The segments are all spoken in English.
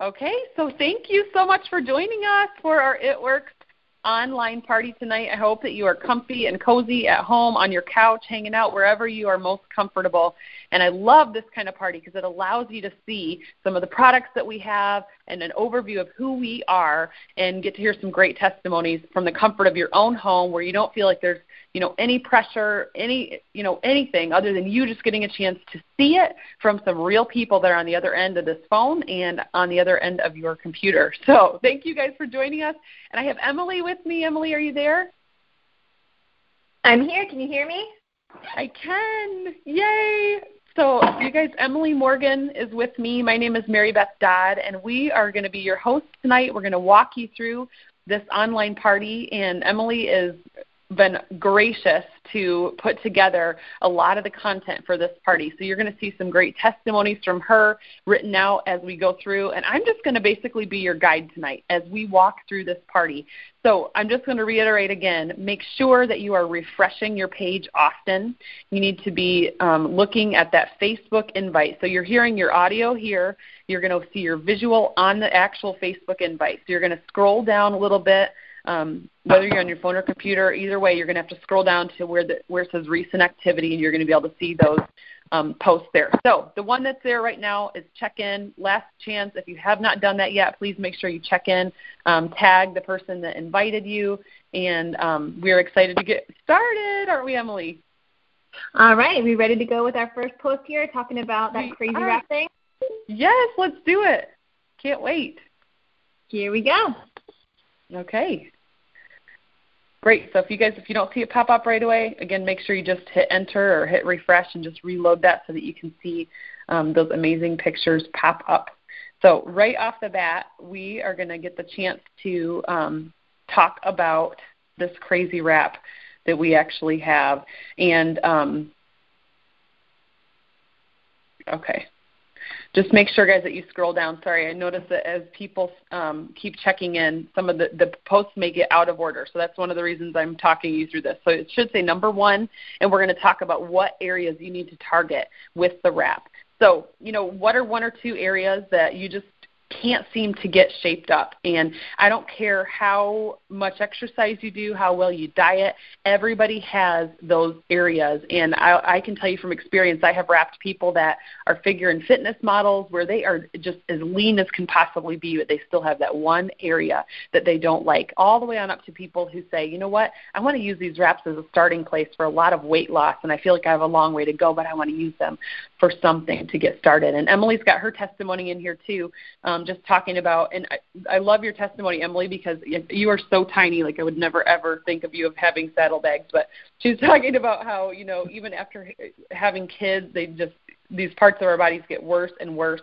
Okay, so thank you so much for joining us for our It Works online party tonight. I hope that you are comfy and cozy at home, on your couch, hanging out, wherever you are most comfortable. And I love this kind of party because it allows you to see some of the products that we have and an overview of who we are and get to hear some great testimonies from the comfort of your own home where you don't feel like there's you know any pressure any you know anything other than you just getting a chance to see it from some real people that are on the other end of this phone and on the other end of your computer. So thank you guys for joining us. And i have emily with me. Emily are you there? I'm here. Can you hear me? I can. Yay. So, you guys, Emily Morgan is with me. My name is Maribeth Dodd, and we are going to be your hosts tonight. We're going to walk you through this online party, and Emily is been gracious to put together a lot of the content for this party. So you're going to see some great testimonies from her written out as we go through. And I'm just going to basically be your guide tonight as we walk through this party. So I'm just going to reiterate again make sure that you are refreshing your page often. You need to be um, looking at that Facebook invite. So you're hearing your audio here. You're going to see your visual on the actual Facebook invite. So you're going to scroll down a little bit um, whether you're on your phone or computer, either way, you're going to have to scroll down to where, the, where it says recent activity, and you're going to be able to see those um, posts there. So the one that's there right now is check in. Last chance. If you have not done that yet, please make sure you check in, um, tag the person that invited you, and um, we're excited to get started, aren't we, Emily? All right, we ready to go with our first post here, talking about that crazy wrap thing? Yes, let's do it. Can't wait. Here we go. Okay. Great. So if you guys, if you don't see it pop up right away, again, make sure you just hit enter or hit refresh and just reload that so that you can see um, those amazing pictures pop up. So right off the bat, we are going to get the chance to um, talk about this crazy wrap that we actually have. And um, okay, just make sure, guys, that you scroll down. Sorry, I noticed that as people um, keep checking in, some of the, the posts may get out of order. So that's one of the reasons I'm talking you through this. So it should say number one, and we're going to talk about what areas you need to target with the wrap. So, you know, what are one or two areas that you just can't seem to get shaped up. And I don't care how much exercise you do, how well you diet, everybody has those areas. And I, I can tell you from experience, I have wrapped people that are figure and fitness models where they are just as lean as can possibly be, but they still have that one area that they don't like, all the way on up to people who say, you know what, I want to use these wraps as a starting place for a lot of weight loss, and I feel like I have a long way to go, but I want to use them for something to get started. And Emily's got her testimony in here too. Um, just talking about, and I, I love your testimony, Emily, because you are so tiny. Like I would never ever think of you of having saddlebags, but she's talking about how you know even after having kids, they just these parts of our bodies get worse and worse,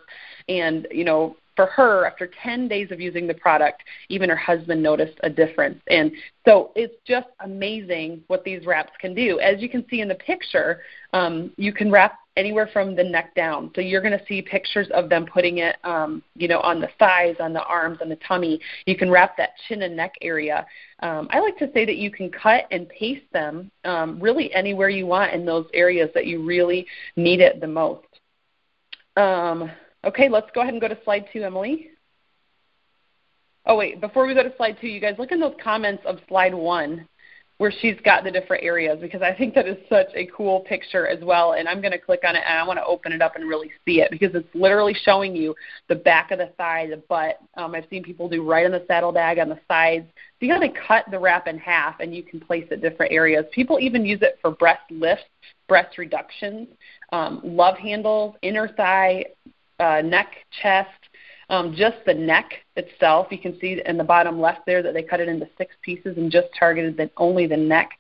and you know for her, after 10 days of using the product, even her husband noticed a difference. And so it's just amazing what these wraps can do. As you can see in the picture, um, you can wrap anywhere from the neck down. So you're going to see pictures of them putting it, um, you know, on the thighs, on the arms, on the tummy. You can wrap that chin and neck area. Um, I like to say that you can cut and paste them um, really anywhere you want in those areas that you really need it the most. Um, okay, let's go ahead and go to slide two, Emily. Oh, wait, before we go to slide two, you guys look in those comments of slide one where she's got the different areas because I think that is such a cool picture as well. And I'm going to click on it and I want to open it up and really see it because it's literally showing you the back of the thigh, the butt. Um, I've seen people do right on the saddlebag, on the sides. You got to cut the wrap in half and you can place it different areas. People even use it for breast lifts, breast reductions, um, love handles, inner thigh, uh, neck, chest, um, just the neck itself, you can see in the bottom left there that they cut it into six pieces and just targeted the, only the neck.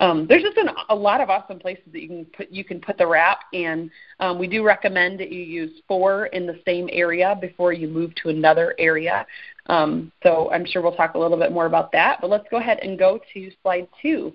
Um, there's just an, a lot of awesome places that you can put you can put the wrap, and um, we do recommend that you use four in the same area before you move to another area. Um, so I'm sure we'll talk a little bit more about that. But let's go ahead and go to slide two.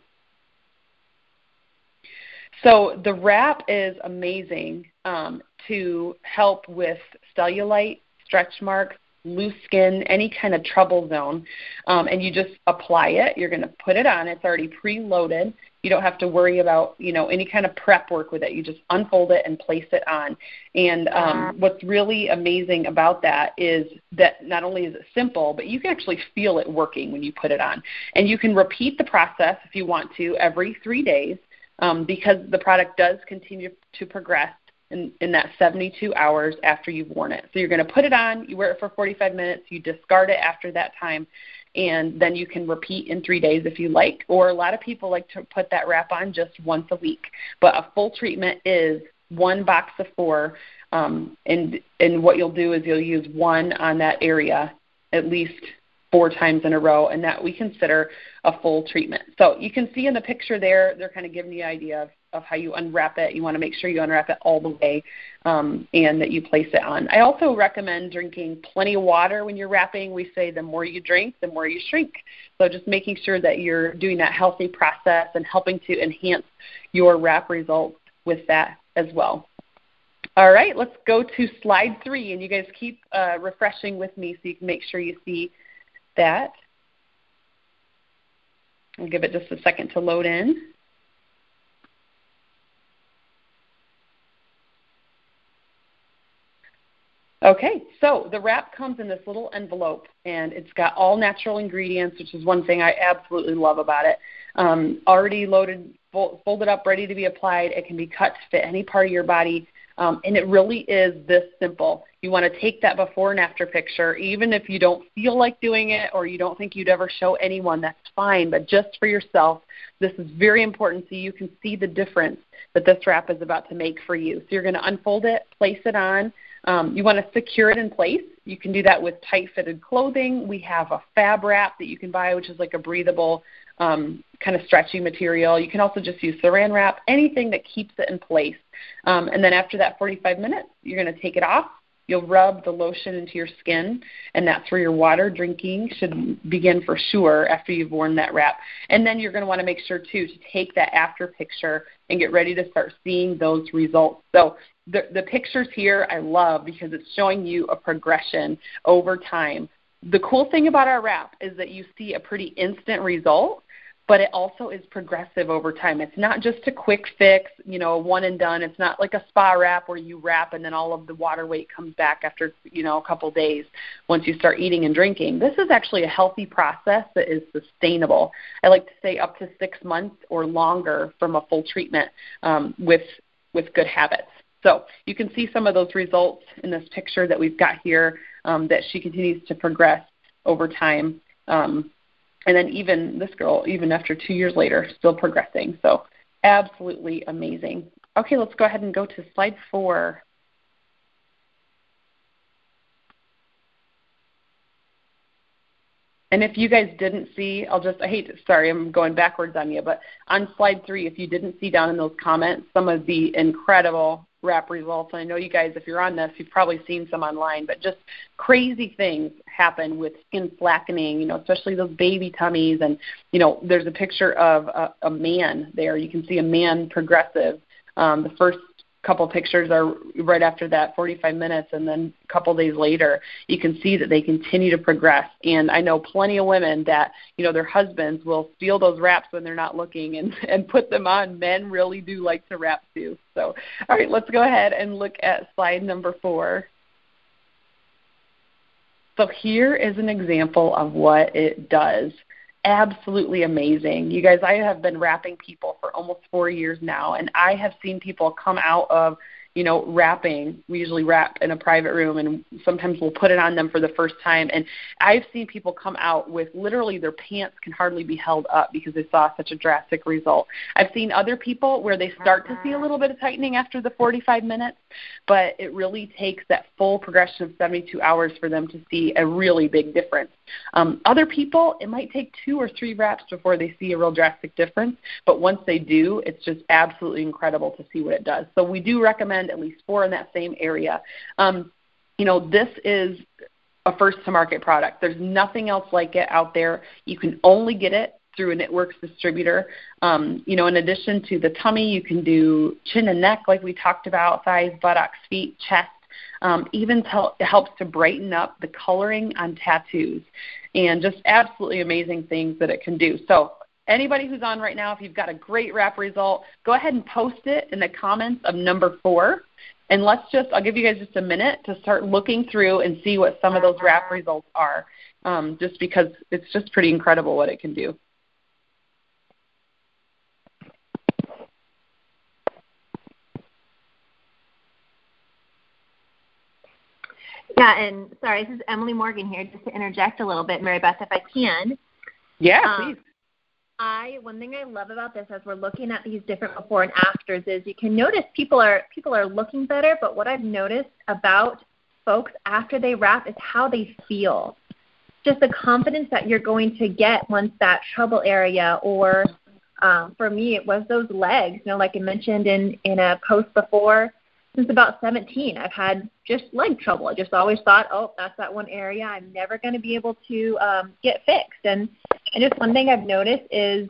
So the wrap is amazing um, to help with cellulite stretch marks, loose skin, any kind of trouble zone, um, and you just apply it. You're going to put it on. It's already preloaded. You don't have to worry about you know any kind of prep work with it. You just unfold it and place it on. And um, what's really amazing about that is that not only is it simple, but you can actually feel it working when you put it on. And you can repeat the process if you want to every three days um, because the product does continue to progress in, in that 72 hours after you've worn it. So you're going to put it on, you wear it for 45 minutes, you discard it after that time, and then you can repeat in three days if you like. Or a lot of people like to put that wrap on just once a week. But a full treatment is one box of four, um, and and what you'll do is you'll use one on that area at least four times in a row, and that we consider a full treatment. So you can see in the picture there, they're kind of giving you an idea of of how you unwrap it. You want to make sure you unwrap it all the way um, and that you place it on. I also recommend drinking plenty of water when you're wrapping. We say the more you drink, the more you shrink. So just making sure that you're doing that healthy process and helping to enhance your wrap results with that as well. All right, let's go to slide three, and you guys keep uh, refreshing with me so you can make sure you see that. I'll give it just a second to load in. Okay, so the wrap comes in this little envelope, and it's got all natural ingredients, which is one thing I absolutely love about it. Um, already loaded, folded up, ready to be applied. It can be cut to fit any part of your body, um, and it really is this simple. You want to take that before and after picture, even if you don't feel like doing it or you don't think you'd ever show anyone. That's fine, but just for yourself, this is very important so you can see the difference that this wrap is about to make for you. So you're going to unfold it, place it on. Um, you want to secure it in place. You can do that with tight fitted clothing. We have a fab wrap that you can buy, which is like a breathable um, kind of stretchy material. You can also just use saran wrap, anything that keeps it in place. Um, and then after that 45 minutes, you're going to take it off. You'll rub the lotion into your skin, and that's where your water drinking should begin for sure after you've worn that wrap. And then you're going to want to make sure, too, to take that after picture and get ready to start seeing those results. So the, the pictures here I love because it's showing you a progression over time. The cool thing about our wrap is that you see a pretty instant result, but it also is progressive over time. It's not just a quick fix, you know, a one and done. It's not like a spa wrap where you wrap and then all of the water weight comes back after, you know, a couple days once you start eating and drinking. This is actually a healthy process that is sustainable. I like to say up to six months or longer from a full treatment um, with with good habits. So you can see some of those results in this picture that we've got here um, that she continues to progress over time. Um, and then even this girl, even after two years later, still progressing. So absolutely amazing. Okay, let's go ahead and go to slide four. And if you guys didn't see, I'll just, I hate to, sorry, I'm going backwards on you, but on slide three, if you didn't see down in those comments some of the incredible wrap results. And I know you guys, if you're on this, you've probably seen some online, but just crazy things happen with skin slackening, you know, especially those baby tummies. And, you know, there's a picture of a, a man there. You can see a man progressive. Um, the first couple pictures are right after that 45 minutes and then a couple days later you can see that they continue to progress. And i know plenty of women that you know their husbands will steal those wraps when they're not looking and and put them on. Men really do like to wrap too. So all right let's go ahead and look at slide number four. So here is an example of what it does absolutely amazing. You guys, I have been wrapping people for almost four years now, and I have seen people come out of you know, wrapping. We usually wrap in a private room, and sometimes we'll put it on them for the first time. And I've seen people come out with literally their pants can hardly be held up because they saw such a drastic result. I've seen other people where they start to see a little bit of tightening after the 45 minutes, but it really takes that full progression of 72 hours for them to see a really big difference. Um, other people, it might take two or three wraps before they see a real drastic difference, but once they do, it's just absolutely incredible to see what it does. So we do recommend at least four in that same area. Um, you know, this is a first to market product. There's nothing else like it out there. You can only get it through an It Works distributor. Um, you know, in addition to the tummy, you can do chin and neck, like we talked about, thighs, buttocks, feet, chest. Um, even tell, it helps to brighten up the coloring on tattoos, and just absolutely amazing things that it can do. So anybody who's on right now, if you've got a great wrap result, go ahead and post it in the comments of number four. And let's just, I'll give you guys just a minute to start looking through and see what some of those wrap results are, um, just because it's just pretty incredible what it can do. Yeah, and sorry, this is Emily Morgan here, just to interject a little bit, Maribeth, if I can. Yeah, um, please. I one thing I love about this as we're looking at these different before and afters is you can notice people are people are looking better, but what I've noticed about folks after they wrap is how they feel. Just the confidence that you're going to get once that trouble area or um, for me it was those legs, you know, like I mentioned in, in a post before, since about 17. I've had just leg trouble. I just always thought, oh, that's that one area I'm never going to be able to um, get fixed. And and just one thing I've noticed is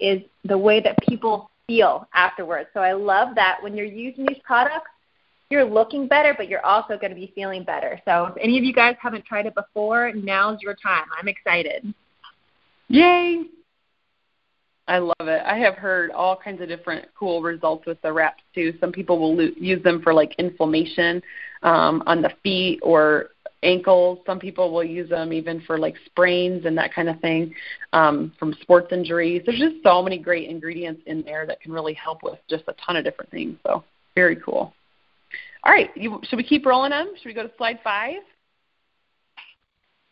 is the way that people feel afterwards. So I love that when you're using these products, you're looking better, but you're also going to be feeling better. So if any of you guys haven't tried it before, now's your time. I'm excited. Yay! I love it. I have heard all kinds of different cool results with the wraps too. Some people will use them for like inflammation um, on the feet or ankles. Some people will use them even for like sprains and that kind of thing um, from sports injuries. There's just so many great ingredients in there that can really help with just a ton of different things. So very cool. All right, you, should we keep rolling them? Should we go to slide five?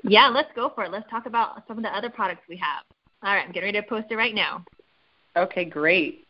Yeah, let's go for it. Let's talk about some of the other products we have. All right, I'm getting ready to post it right now. Okay, great.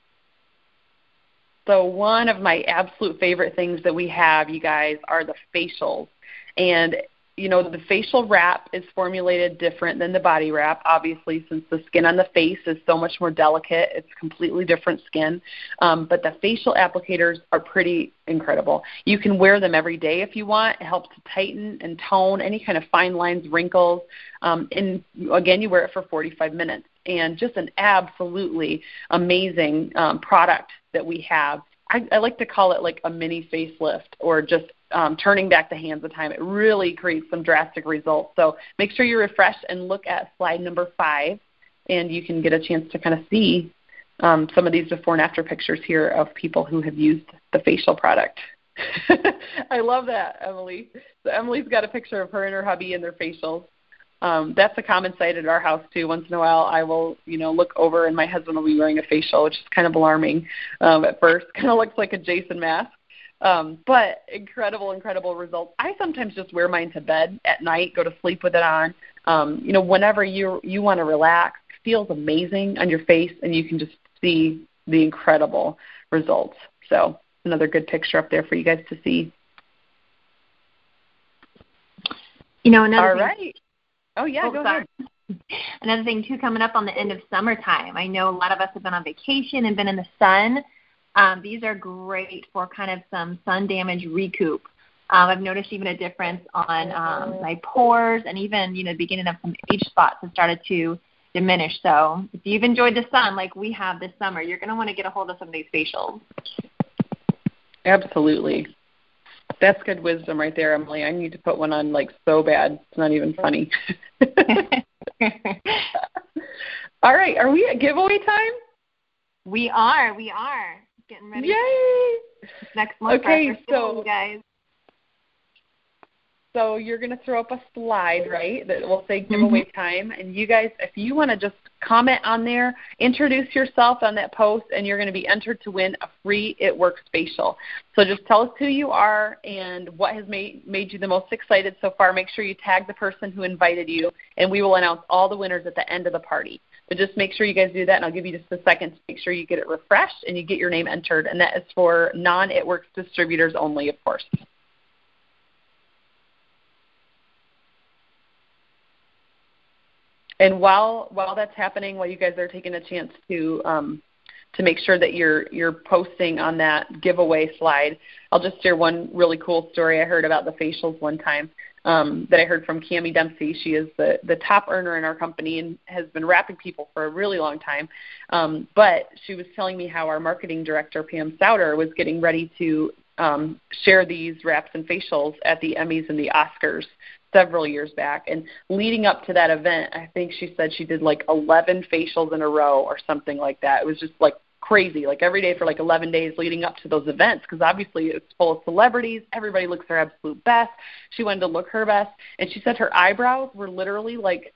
So one of my absolute favorite things that we have, you guys, are the facials. And you know, the facial wrap is formulated different than the body wrap, obviously, since the skin on the face is so much more delicate. It's completely different skin. Um, but the facial applicators are pretty incredible. You can wear them every day if you want. It helps to tighten and tone any kind of fine lines, wrinkles. Um, and again, you wear it for 45 minutes. And just an absolutely amazing um, product that we have. I, I like to call it like a mini facelift or just um, turning back the hands of time. It really creates some drastic results. So make sure you refresh and look at slide number five, and you can get a chance to kind of see um, some of these before and after pictures here of people who have used the facial product. I love that, Emily. So Emily's got a picture of her and her hubby and their facials. Um, that's a common sight at our house too. Once in a while, I will, you know, look over and my husband will be wearing a facial, which is kind of alarming um, at first. Kind of looks like a Jason mask. Um, but incredible, incredible results. I sometimes just wear mine to bed at night, go to sleep with it on. Um, you know, whenever you you want to relax, feels amazing on your face, and you can just see the incredible results. So another good picture up there for you guys to see. You know, another All right. Oh yeah, oh, go sorry. ahead. Another thing too, coming up on the end of summertime. I know a lot of us have been on vacation and been in the sun. Um, these are great for kind of some sun damage recoup. Um, I've noticed even a difference on um, my pores and even you know the beginning of some age spots have started to diminish. So if you've enjoyed the sun like we have this summer, you're going to want to get a hold of some of these facials. Absolutely. That's good wisdom right there, Emily. I need to put one on like so bad. It's not even funny. All right, are we at giveaway time? We are, we are getting ready. Yay! Next month, okay, so guys. So you're going to throw up a slide, right? That will say giveaway mm-hmm. time, and you guys, if you want to just comment on there, introduce yourself on that post, and you're going to be entered to win a free It Works facial. So just tell us who you are and what has made made you the most excited so far. Make sure you tag the person who invited you, and we will announce all the winners at the end of the party. But just make sure you guys do that, and I'll give you just a second to make sure you get it refreshed and you get your name entered. And that is for non It Works distributors only, of course. And while while that's happening, while you guys are taking a chance to um, to make sure that you're you're posting on that giveaway slide, I'll just share one really cool story I heard about the facials one time um, that I heard from Cami Dempsey. She is the, the top earner in our company and has been wrapping people for a really long time. Um, but she was telling me how our marketing director, Pam Souter, was getting ready to um, share these wraps and facials at the Emmys and the Oscars several years back. And leading up to that event, I think she said she did like 11 facials in a row or something like that. It was just like crazy, like every day for like 11 days leading up to those events because obviously it's full of celebrities. Everybody looks their absolute best. She wanted to look her best. And she said her eyebrows were literally like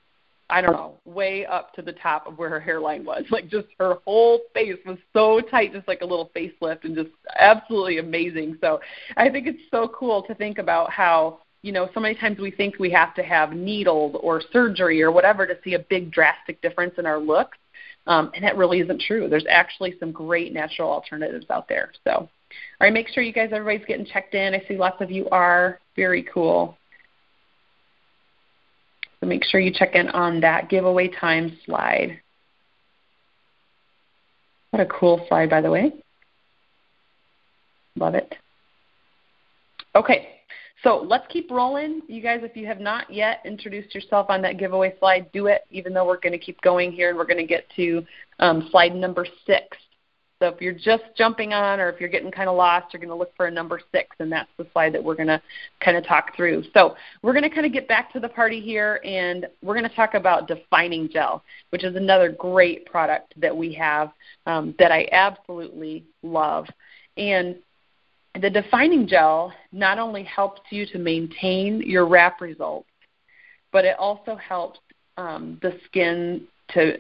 I don't know, way up to the top of where her hairline was. Like just her whole face was so tight, just like a little facelift, and just absolutely amazing. So I think it's so cool to think about how you know so many times we think we have to have needles or surgery or whatever to see a big drastic difference in our looks, um, and that really isn't true. There's actually some great natural alternatives out there. So, all right, make sure you guys everybody's getting checked in. I see lots of you are very cool. So make sure you check in on that giveaway time slide. What a cool slide, by the way. Love it. Okay, so let's keep rolling. You guys, if you have not yet introduced yourself on that giveaway slide, do it, even though we're going to keep going here and we're going to get to um, slide number six. So if you're just jumping on or if you're getting kind of lost, you're going to look for a number six, and that's the slide that we're going to kind of talk through. So we're going to kind of get back to the party here, and we're going to talk about Defining Gel, which is another great product that we have um, that I absolutely love. And the Defining Gel not only helps you to maintain your wrap results, but it also helps um, the skin to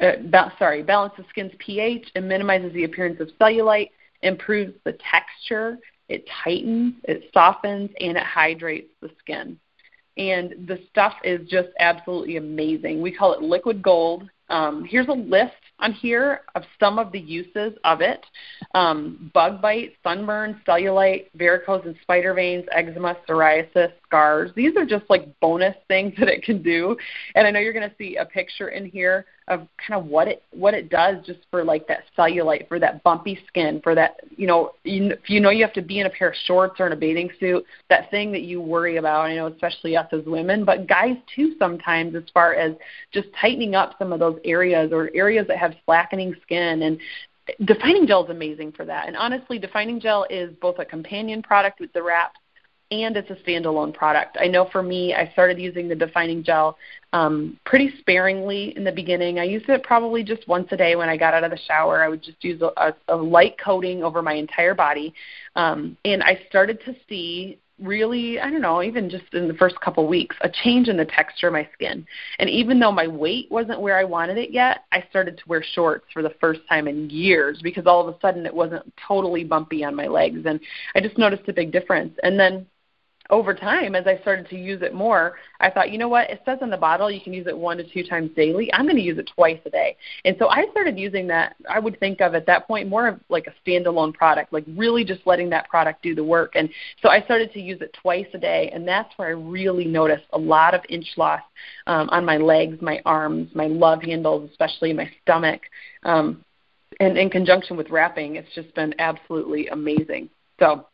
uh, ba- sorry, balance the skin's pH and minimizes the appearance of cellulite, improves the texture, it tightens, it softens, and it hydrates the skin. And the stuff is just absolutely amazing. We call it liquid gold. Um, here's a list on here of some of the uses of it um, bug bite, sunburn, cellulite, varicose and spider veins, eczema, psoriasis, scars. These are just like bonus things that it can do. And I know you're going to see a picture in here of kind of what it what it does just for like that cellulite, for that bumpy skin, for that you know you, if you know you have to be in a pair of shorts or in a bathing suit, that thing that you worry about. I know especially us as women, but guys too sometimes as far as just tightening up some of those areas or areas that have slackening skin and Defining Gel is amazing for that. And honestly, Defining Gel is both a companion product with the wraps and it's a standalone product. I know for me, I started using the Defining Gel um, pretty sparingly in the beginning. I used it probably just once a day when I got out of the shower. I would just use a, a light coating over my entire body. Um, and I started to see really, I don't know, even just in the first couple weeks, a change in the texture of my skin. And even though my weight wasn't where I wanted it yet, I started to wear shorts for the first time in years because all of a sudden it wasn't totally bumpy on my legs. And I just noticed a big difference. And then over time, as I started to use it more, I thought, you know what? It says on the bottle you can use it one to two times daily. I'm going to use it twice a day. And so I started using that. I would think of at that point more of like a standalone product, like really just letting that product do the work. And so I started to use it twice a day, and that's where I really noticed a lot of inch loss um, on my legs, my arms, my love handles, especially my stomach. Um, and in conjunction with wrapping, it's just been absolutely amazing. So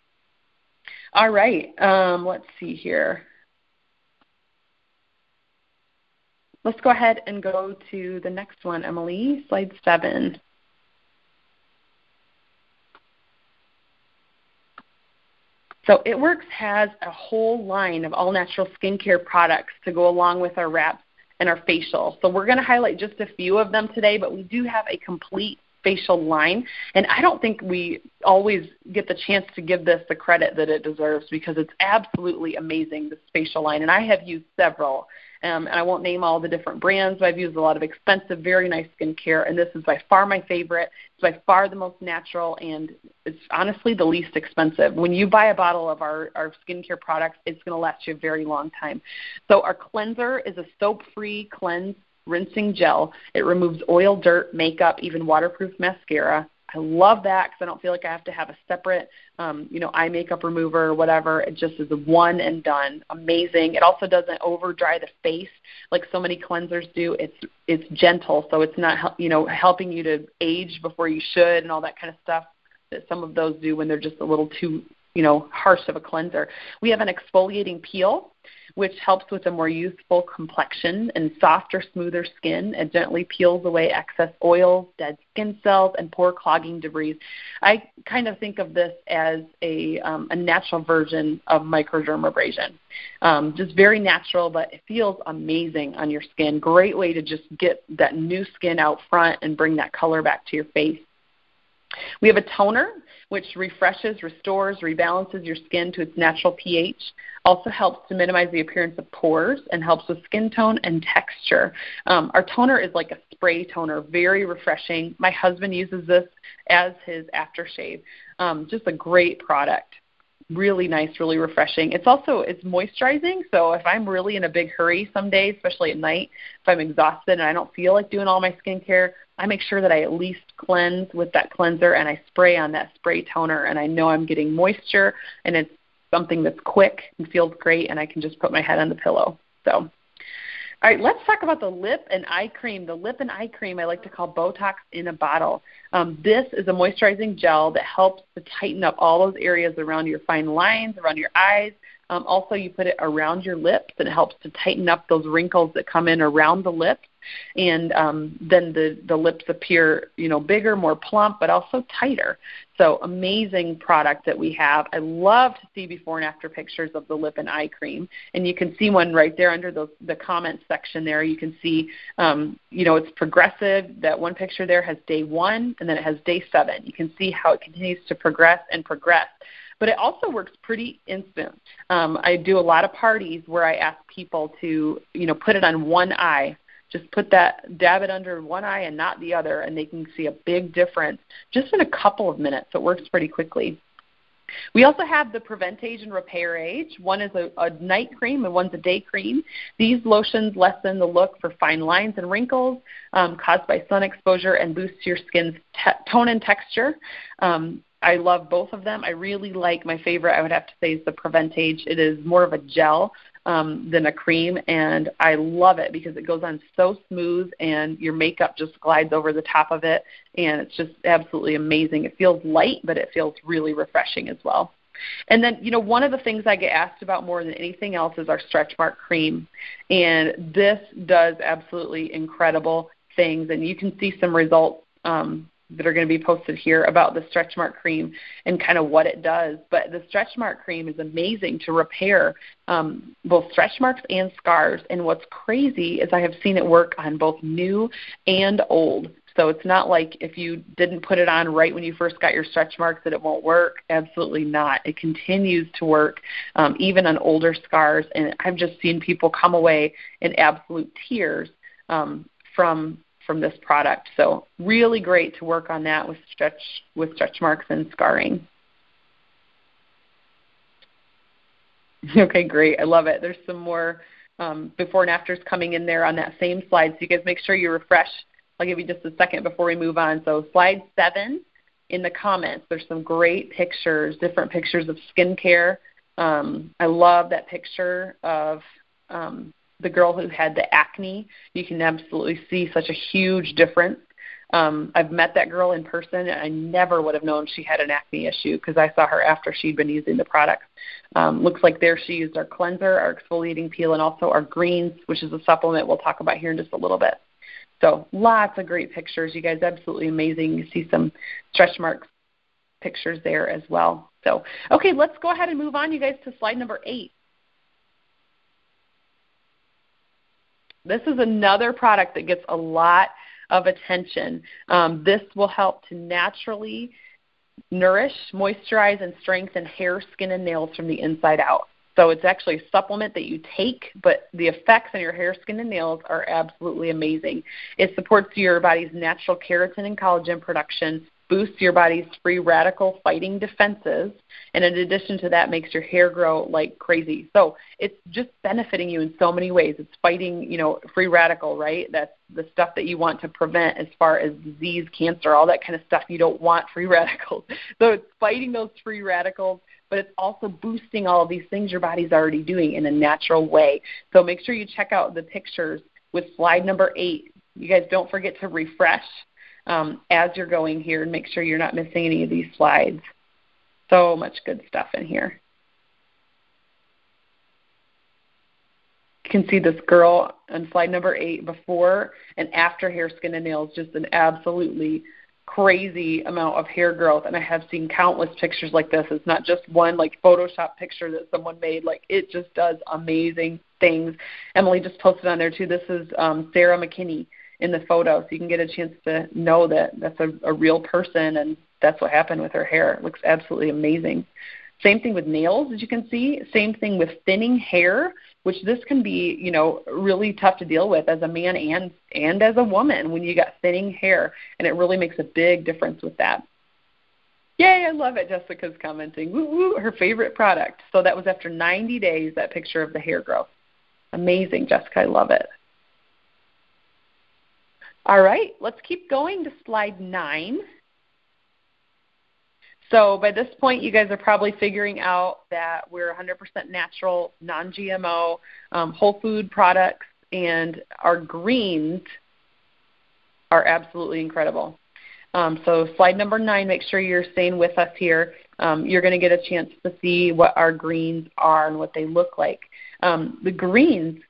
all right. Um, let's see here. Let's go ahead and go to the next one, Emily, slide seven. So It Works has a whole line of all natural skincare products to go along with our wraps and our facial. So we're going to highlight just a few of them today, but we do have a complete facial line. And I don't think we always get the chance to give this the credit that it deserves because it's absolutely amazing, this facial line. And I have used several. Um, and I won't name all the different brands, but I've used a lot of expensive, very nice skincare, and this is by far my favorite. It's by far the most natural, and it's honestly the least expensive. When you buy a bottle of our, our skincare products, it's going to last you a very long time. So our cleanser is a soap-free cleanse rinsing gel. It removes oil, dirt, makeup, even waterproof mascara. I love that because I don't feel like I have to have a separate, um, you know, eye makeup remover or whatever. It just is one and done. Amazing. It also doesn't over dry the face like so many cleansers do. It's it's gentle, so it's not you know helping you to age before you should and all that kind of stuff that some of those do when they're just a little too you know harsh of a cleanser. We have an exfoliating peel which helps with a more youthful complexion and softer, smoother skin. It gently peels away excess oils, dead skin cells, and pore clogging debris. I kind of think of this as a, um, a natural version of microdermabrasion. Um, just very natural, but it feels amazing on your skin. Great way to just get that new skin out front and bring that color back to your face. We have a toner which refreshes, restores, rebalances your skin to its natural pH. Also helps to minimize the appearance of pores and helps with skin tone and texture. Um, our toner is like a spray toner, very refreshing. My husband uses this as his aftershave. Um, just a great product really nice, really refreshing. It's also it's moisturizing, so if I'm really in a big hurry some days, especially at night, if I'm exhausted and I don't feel like doing all my skincare, I make sure that I at least cleanse with that cleanser and I spray on that spray toner and I know I'm getting moisture and it's something that's quick and feels great and I can just put my head on the pillow. So all right, let's talk about the lip and eye cream. The lip and eye cream I like to call Botox in a bottle. Um, this is a moisturizing gel that helps to tighten up all those areas around your fine lines, around your eyes. Um, also, you put it around your lips, and it helps to tighten up those wrinkles that come in around the lips and um, then the the lips appear you know bigger, more plump, but also tighter. So amazing product that we have. I love to see before and after pictures of the lip and eye cream, and you can see one right there under the the comment section. There you can see um, you know it's progressive. That one picture there has day one, and then it has day seven. You can see how it continues to progress and progress but it also works pretty instant. Um, I do a lot of parties where I ask people to, you know, put it on one eye just put that, dab it under one eye and not the other, and they can see a big difference just in a couple of minutes. It works pretty quickly. We also have the Prevent Age and Repair Age. One is a, a, night cream and one's a day cream. These lotions lessen the look for fine lines and wrinkles um, caused by sun exposure and boost your skin's tone and texture. Um, I love both of them. I really like my favorite, I would have to say, is the Prevent Age. It is more of a gel um, than a cream, and I love it because it goes on so smooth, and your makeup just glides over the top of it, and it's just absolutely amazing. It feels light, but it feels really refreshing as well. And then, you know, one of the things I get asked about more than anything else is our stretch mark cream. And this does absolutely incredible things. And you can see some results um, that are going to be posted here about the stretch mark cream and kind of what it does. But the stretch mark cream is amazing to repair um, both stretch marks and scars. And what's crazy is I have seen it work on both new and old. So it's not like if you didn't put it on right when you first got your stretch marks that it won't work. Absolutely not. It continues to work um, even on older scars. And I've just seen people come away in absolute tears um, from from this product. So really great to work on that with stretch with stretch marks and scarring. Okay, great. I love it. There's some more um, before and afters coming in there on that same slide. So you guys make sure you refresh. I'll give you just a second before we move on. So slide seven in the comments, there's some great pictures, different pictures of skincare. Um, I love that picture of um, the girl who had the acne. You can absolutely see such a huge difference. Um, I've met that girl in person, and I never would have known she had an acne issue because I saw her after she'd been using the products. Um, looks like there she used our cleanser, our exfoliating peel, and also our greens, which is a supplement we'll talk about here in just a little bit. So lots of great pictures. You guys absolutely amazing. You see some stretch marks pictures there as well. So, okay, let's go ahead and move on, you guys, to slide number eight. This is another product that gets a lot of attention. Um, this will help to naturally nourish, moisturize, and strengthen hair, skin, and nails from the inside out. So it's actually a supplement that you take, but the effects on your hair, skin, and nails are absolutely amazing. It supports your body's natural keratin and collagen production, boosts your body's free radical fighting defenses, and in addition to that, makes your hair grow like crazy. So it's just benefiting you in so many ways. It's fighting, you know, free radical, right? That's the stuff that you want to prevent as far as disease, cancer, all that kind of stuff. You don't want free radicals. So it's fighting those free radicals, but it's also boosting all of these things your body's already doing in a natural way. So make sure you check out the pictures with slide number eight. You guys don't forget to refresh um, as you're going here and make sure you're not missing any of these slides. So much good stuff in here. You can see this girl on slide number eight before and after hair, skin, and nails, just an absolutely crazy amount of hair growth and I have seen countless pictures like this. It's not just one like Photoshop picture that someone made. Like it just does amazing things. Emily just posted on there too. This is um, Sarah McKinney in the photo, so you can get a chance to know that that's a, a real person and that's what happened with her hair. It looks absolutely amazing. Same thing with nails, as you can see. Same thing with thinning hair, which this can be, you know, really tough to deal with as a man and and as a woman when you got thinning hair, and it really makes a big difference with that. Yay, I love it. Jessica's commenting. Woo woo, her favorite product. So that was after 90 days, that picture of the hair growth. Amazing, Jessica. I love it. All right, let's keep going to slide nine. So by this point, you guys are probably figuring out that we're 100% natural, non-GMO, um, whole food products, and our greens are absolutely incredible. Um, so slide number nine, make sure you're staying with us here. Um, you're going to get a chance to see what our greens are and what they look like. Um, the greens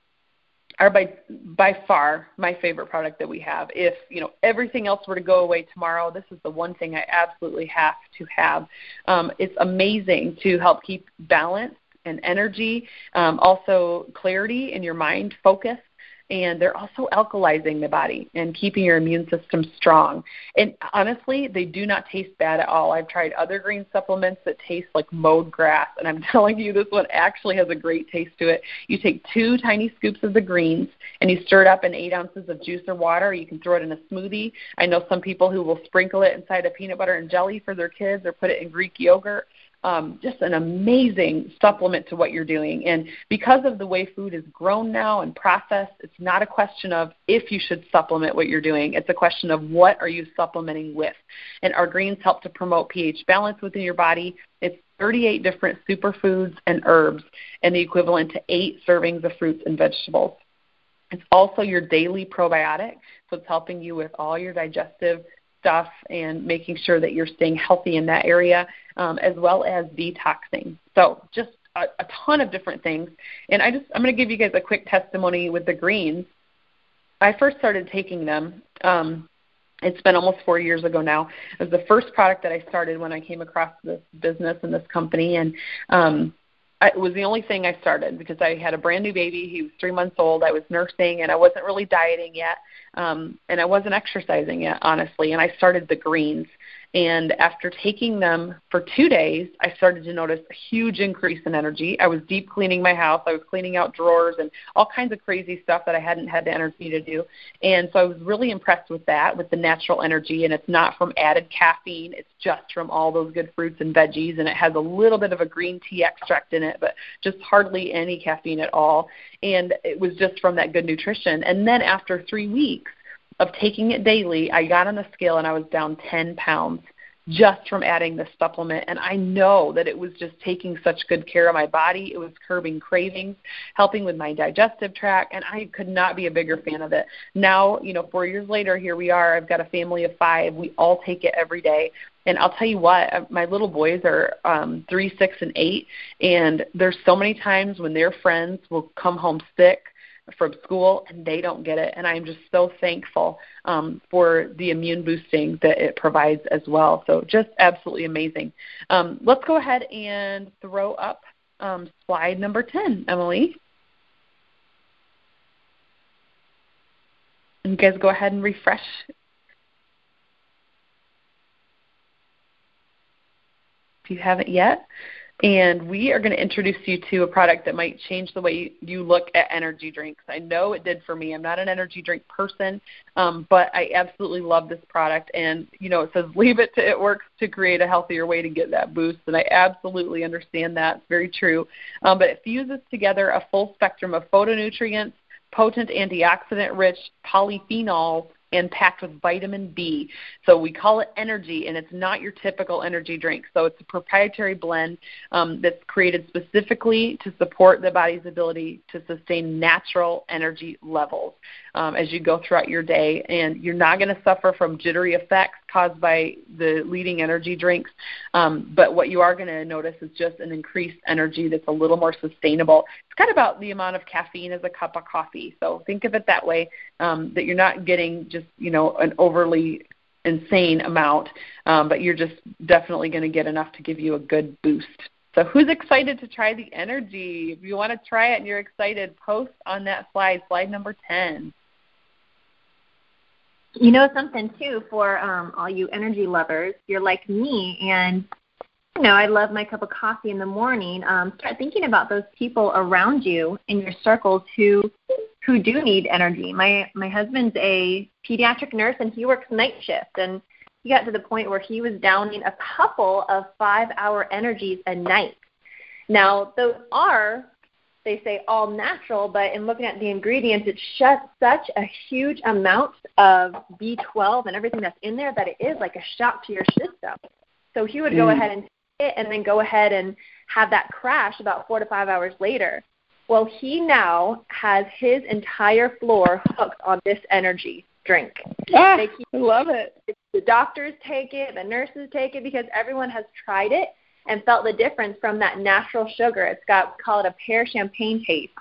are by by far my favorite product that we have. If you know everything else were to go away tomorrow, this is the one thing I absolutely have to have. Um, it's amazing to help keep balance and energy, um, also clarity in your mind, focus and they're also alkalizing the body and keeping your immune system strong. And honestly, they do not taste bad at all. I've tried other green supplements that taste like mowed grass, and I'm telling you, this one actually has a great taste to it. You take two tiny scoops of the greens and you stir it up in eight ounces of juice or water. You can throw it in a smoothie. I know some people who will sprinkle it inside of peanut butter and jelly for their kids or put it in Greek yogurt um, just an amazing supplement to what you're doing. And because of the way food is grown now and processed, it's not a question of if you should supplement what you're doing. It's a question of what are you supplementing with. And our greens help to promote pH balance within your body. It's 38 different superfoods and herbs and the equivalent to eight servings of fruits and vegetables. It's also your daily probiotic, so it's helping you with all your digestive stuff and making sure that you're staying healthy in that area, um, as well as detoxing. So just a, a ton of different things. And I just I'm going to give you guys a quick testimony with the greens. I first started taking them. Um, it's been almost four years ago now. It was the first product that I started when I came across this business and this company, and um, I, it was the only thing I started because I had a brand new baby. He was three months old. I was nursing, and I wasn't really dieting yet, um, and I wasn't exercising yet, honestly. And I started the greens, and after taking them for two days, I started to notice a huge increase in energy. I was deep cleaning my house. I was cleaning out drawers and all kinds of crazy stuff that I hadn't had the energy to do. And so I was really impressed with that, with the natural energy. And it's not from added caffeine, it's just from all those good fruits and veggies. And it has a little bit of a green tea extract in it, but just hardly any caffeine at all. And it was just from that good nutrition. And then after three weeks, of taking it daily, I got on the scale and I was down 10 pounds just from adding this supplement. And I know that it was just taking such good care of my body. It was curbing cravings, helping with my digestive tract, and I could not be a bigger fan of it. Now, you know, four years later, here we are. I've got a family of five. We all take it every day. And I'll tell you what, uh, my little boys are um, three, six, and eight, and there's so many times when their friends will come home sick from school and they don't get it. And i'm just so thankful um, for the immune boosting that it provides as well. So just absolutely amazing. Um, let's go ahead and throw up um, slide number 10 emily. You guys go ahead and refresh. If you haven't yet and we are going to introduce you to a product that might change the way you look at energy drinks. I know it did for me. I'm not an energy drink person, um, but I absolutely love this product. And you know, it says leave it to it works to create a healthier way to get that boost, and I absolutely understand that. It's very true. Um, but it fuses together a full spectrum of phytonutrients, potent antioxidant-rich polyphenols and packed with vitamin B. So we call it energy, and it's not your typical energy drink. So it's a proprietary blend um, that's created specifically to support the body's ability to sustain natural energy levels um, as you go throughout your day. And you're not going to suffer from jittery effects, caused by the leading energy drinks. Um, but what you are going to notice is just an increased energy that's a little more sustainable. It's kind of about the amount of caffeine as a cup of coffee. So think of it that way, um, that you're not getting just, you know, an overly insane amount, um, but you're just definitely going to get enough to give you a good boost. So who's excited to try the energy? If you want to try it and you're excited, post on that slide, slide number 10. You know something too for um, all you energy lovers, you're like me, and you know I love my cup of coffee in the morning. Um, start thinking about those people around you in your circles who who do need energy. My my husband's a pediatric nurse and he works night shift, and he got to the point where he was downing a couple of five hour energies a night. Now, those are, they say, all natural, but in looking at the ingredients, it's just such a huge amount of B12 and everything that's in there that it is like a shock to your system. So he would go mm. ahead and take it and then go ahead and have that crash about four to five hours later. Well, he now has his entire floor hooked on this energy drink. Ah, keep, I love it. The doctors take it, the nurses take it because everyone has tried it and felt the difference from that natural sugar. It's got call it a pear champagne taste.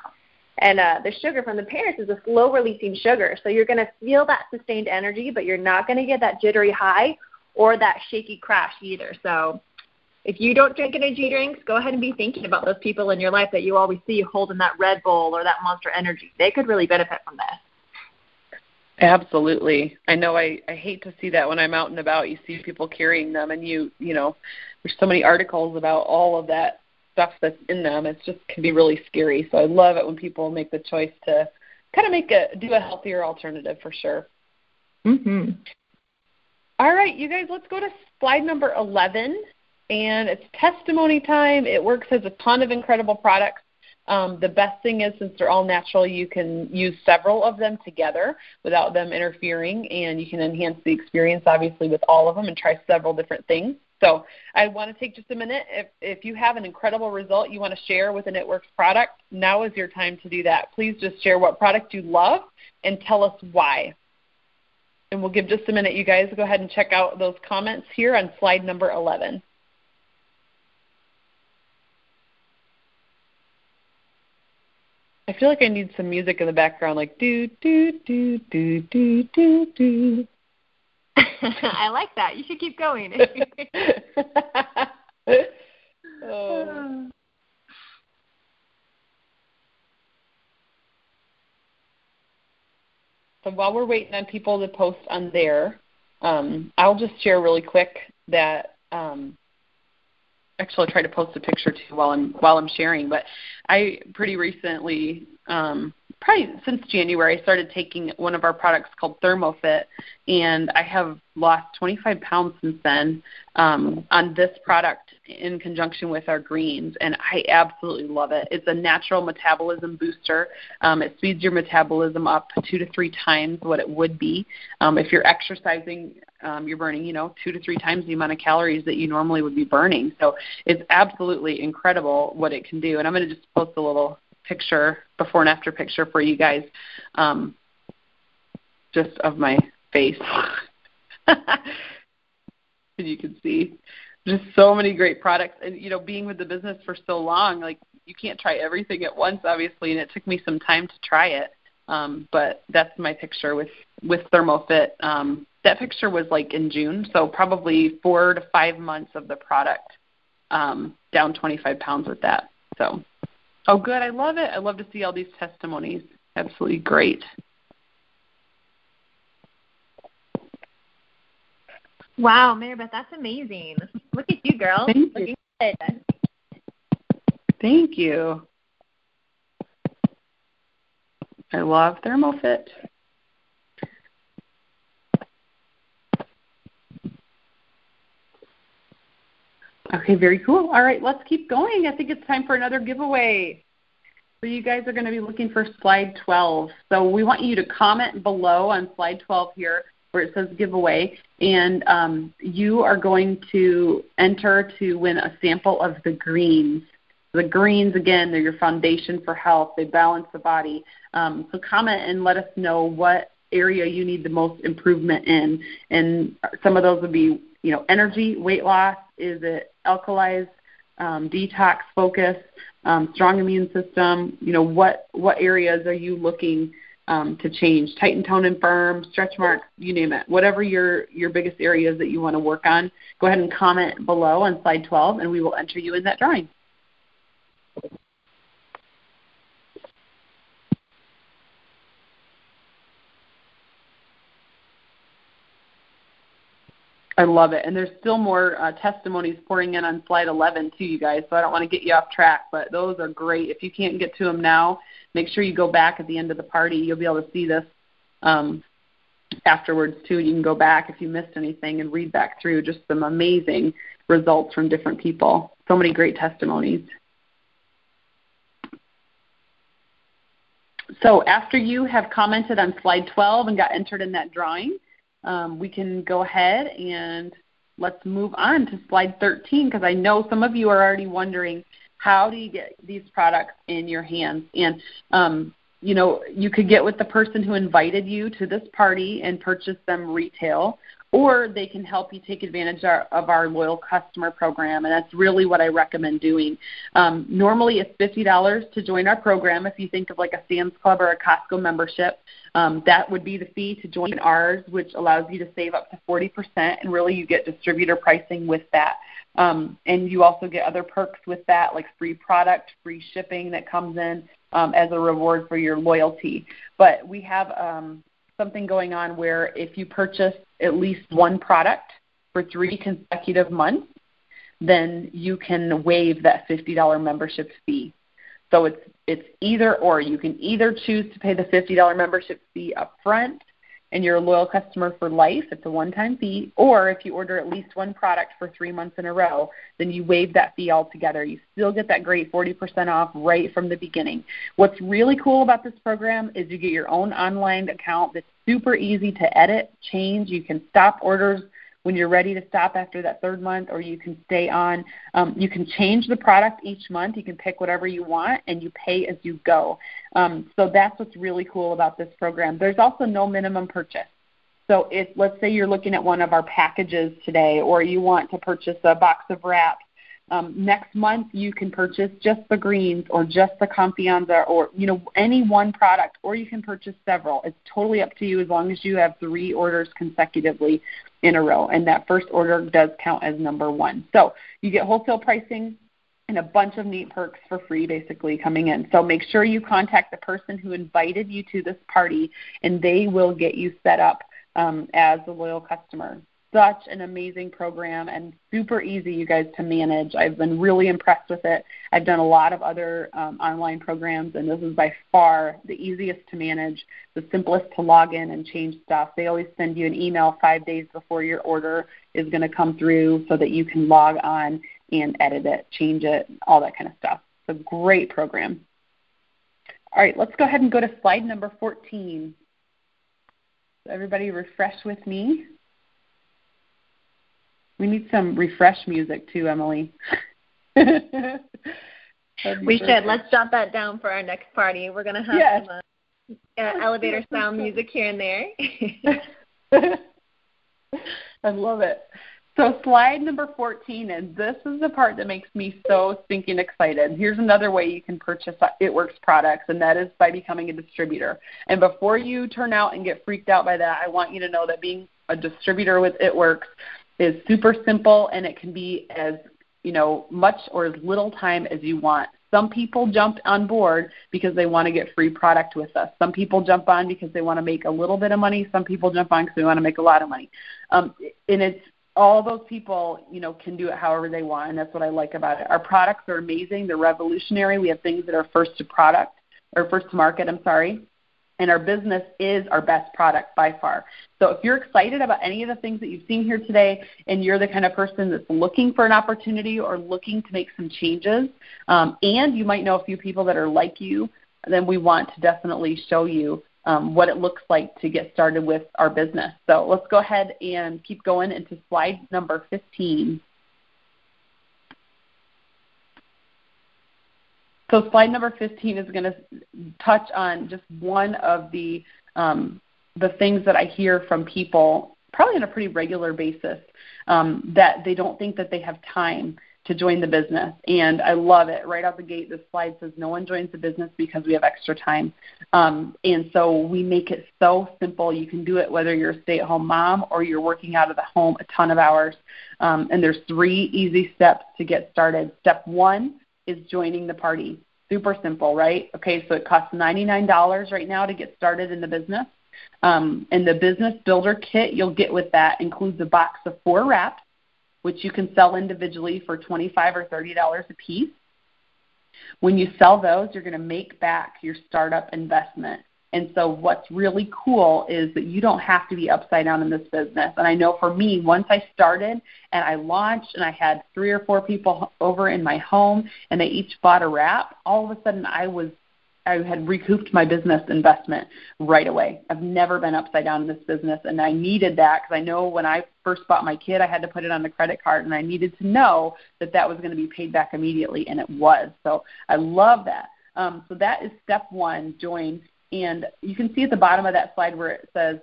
And uh, the sugar from the pears is a slow releasing sugar. So you're going to feel that sustained energy, but you're not going to get that jittery high or that shaky crash either. So if you don't drink energy drinks, go ahead and be thinking about those people in your life that you always see holding that Red Bull or that Monster Energy. They could really benefit from this. Absolutely. I know I, I hate to see that when I'm out and about. You see people carrying them, and you, you know, there's so many articles about all of that stuff that's in them. It just can be really scary. So I love it when people make the choice to kind of make a do a healthier alternative for sure. Mhm. All right, you guys, let's go to slide number 11 and it's testimony time. It works as a ton of incredible products. Um, the best thing is, since they're all natural, you can use several of them together without them interfering, and you can enhance the experience, obviously, with all of them and try several different things. So I want to take just a minute. If, if you have an incredible result you want to share with a It Works product, now is your time to do that. Please just share what product you love and tell us why. And we'll give just a minute, you guys. To go ahead and check out those comments here on slide number 11. I feel like I need some music in the background, like do do do do do do do. I like that. You should keep going. oh. So while we're waiting on people to post on there, um, I'll just share really quick that um, actually I'll try to post a picture too while I'm while I'm sharing. But I pretty recently, um, probably since January, I started taking one of our products called ThermoFit, and I have lost 25 pounds since then um, on this product in conjunction with our greens, and I absolutely love it. It's a natural metabolism booster. Um, it speeds your metabolism up two to three times what it would be um, if you're exercising um, you're burning, you know, two to three times the amount of calories that you normally would be burning. So it's absolutely incredible what it can do. And I'm going to just post a little picture, before and after picture for you guys, um, just of my face. As you can see, just so many great products. And, you know, being with the business for so long, like, you can't try everything at once, obviously, and it took me some time to try it. Um, but that's my picture with with ThermoFit. Um, that picture was like in June, so probably four to five months of the product, um, down 25 pounds with that. So, oh, good. I love it. I love to see all these testimonies. Absolutely great. Wow, Maribeth, that's amazing. Look at you, girl. Thank you. Thank you. I love ThermoFit. Okay, very cool. All right, let's keep going. I think it's time for another giveaway. So you guys are going to be looking for slide 12. So we want you to comment below on slide 12 here where it says giveaway, and um, you are going to enter to win a sample of the greens. The greens, again, they're your foundation for health. They balance the body. Um, so comment and let us know what area you need the most improvement in. And some of those would be, you know, energy, weight loss. Is it alkalized, um, detox, focus, um, strong immune system? You know, what what areas are you looking um, to change? Tighten, tone, and firm, stretch marks, you name it. Whatever your your biggest areas that you want to work on, go ahead and comment below on slide 12, and we will enter you in that drawing. I love it. And there's still more uh, testimonies pouring in on slide 11 too, you guys. So I don't want to get you off track, but those are great. If you can't get to them now, make sure you go back at the end of the party. You'll be able to see this um, afterwards too. You can go back if you missed anything and read back through just some amazing results from different people. So many great testimonies. So after you have commented on slide 12 and got entered in that drawing, um, we can go ahead and let's move on to slide 13 because I know some of you are already wondering how do you get these products in your hands? And um, you know you could get with the person who invited you to this party and purchase them retail or they can help you take advantage of our loyal customer program, and that's really what I recommend doing. Um, normally, it's fifty dollars to join our program. If you think of like a Sam's Club or a Costco membership, um, that would be the fee to join ours, which allows you to save up to forty percent, and really you get distributor pricing with that. Um, and you also get other perks with that, like free product, free shipping that comes in um, as a reward for your loyalty. But we have um, something going on where if you purchase at least one product for three consecutive months, then you can waive that $50 membership fee. So it's it's either or. You can either choose to pay the $50 membership fee up front and you're a loyal customer for life, it's a one-time fee, or if you order at least one product for three months in a row, then you waive that fee altogether. You still get that great 40% off right from the beginning. What's really cool about this program is you get your own online account that's super easy to edit, change. You can stop orders when you're ready to stop after that third month, or you can stay on. Um, you can change the product each month. You can pick whatever you want, and you pay as you go. Um, so that's what's really cool about this program. There's also no minimum purchase. So if let's say you're looking at one of our packages today, or you want to purchase a box of wraps um, next month you can purchase just the greens or just the confianza or you know any one product or you can purchase several. It's totally up to you as long as you have three orders consecutively in a row and that first order does count as number one. So you get wholesale pricing and a bunch of neat perks for free basically coming in. So make sure you contact the person who invited you to this party and they will get you set up um, as a loyal customer such an amazing program and super easy, you guys, to manage. I've been really impressed with it. I've done a lot of other um, online programs, and this is by far the easiest to manage, the simplest to log in and change stuff. They always send you an email five days before your order is going to come through so that you can log on and edit it, change it, all that kind of stuff. It's a great program. All right, let's go ahead and go to slide number 14. everybody refresh with me. We need some refresh music too, Emily. we should. Let's jot that down for our next party. We're gonna have yes. some uh, uh, elevator sound music here and there. I love it. So slide number 14, and this is the part that makes me so stinking excited. Here's another way you can purchase It Works products, and that is by becoming a distributor. And before you turn out and get freaked out by that, I want you to know that being a distributor with It Works is super simple and it can be as you know much or as little time as you want. Some people jump on board because they want to get free product with us. Some people jump on because they want to make a little bit of money. Some people jump on because they want to make a lot of money. Um, and it's all those people, you know, can do it however they want, and that's what I like about it. Our products are amazing; they're revolutionary. We have things that are first to product or first to market. I'm sorry, and our business is our best product by far. So if you're excited about any of the things that you've seen here today and you're the kind of person that's looking for an opportunity or looking to make some changes, um, and you might know a few people that are like you, then we want to definitely show you um, what it looks like to get started with our business. So let's go ahead and keep going into slide number 15. So slide number 15 is going to touch on just one of the um, the things that I hear from people probably on a pretty regular basis um, that they don't think that they have time to join the business. And I love it. Right out the gate, this slide says no one joins the business because we have extra time. Um, and so we make it so simple. You can do it whether you're a stay at home mom or you're working out of the home a ton of hours. Um, and there's three easy steps to get started. Step one is joining the party. Super simple, right? Okay, so it costs $99 right now to get started in the business. Um, and the business builder kit you'll get with that includes a box of four wraps which you can sell individually for 25 or $30 a piece. When you sell those, you're going to make back your startup investment. And so what's really cool is that you don't have to be upside down in this business. And I know for me, once I started and I launched and I had three or four people over in my home and they each bought a wrap, all of a sudden I was I had recouped my business investment right away. I've never been upside down in this business, and I needed that because I know when I first bought my kid, I had to put it on the credit card, and I needed to know that that was going to be paid back immediately, and it was. So I love that. Um, so that is step one, join. And you can see at the bottom of that slide where it says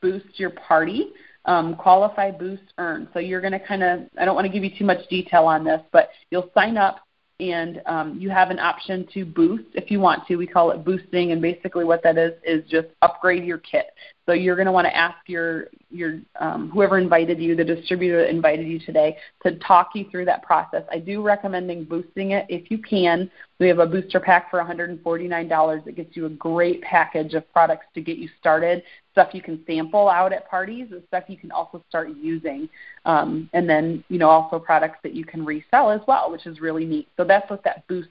boost your party. Um, qualify, boost, earn. So you're going to kind of, I don't want to give you too much detail on this, but you'll sign up and um, you have an option to boost if you want to. We call it boosting, and basically what that is is just upgrade your kit. So you're going to want to ask your your um, whoever invited you, the distributor that invited you today, to talk you through that process. I do recommending boosting it if you can. We have a booster pack for $149 that gets you a great package of products to get you started. Stuff you can sample out at parties, and stuff you can also start using, um, and then you know also products that you can resell as well, which is really neat. So that's what that boost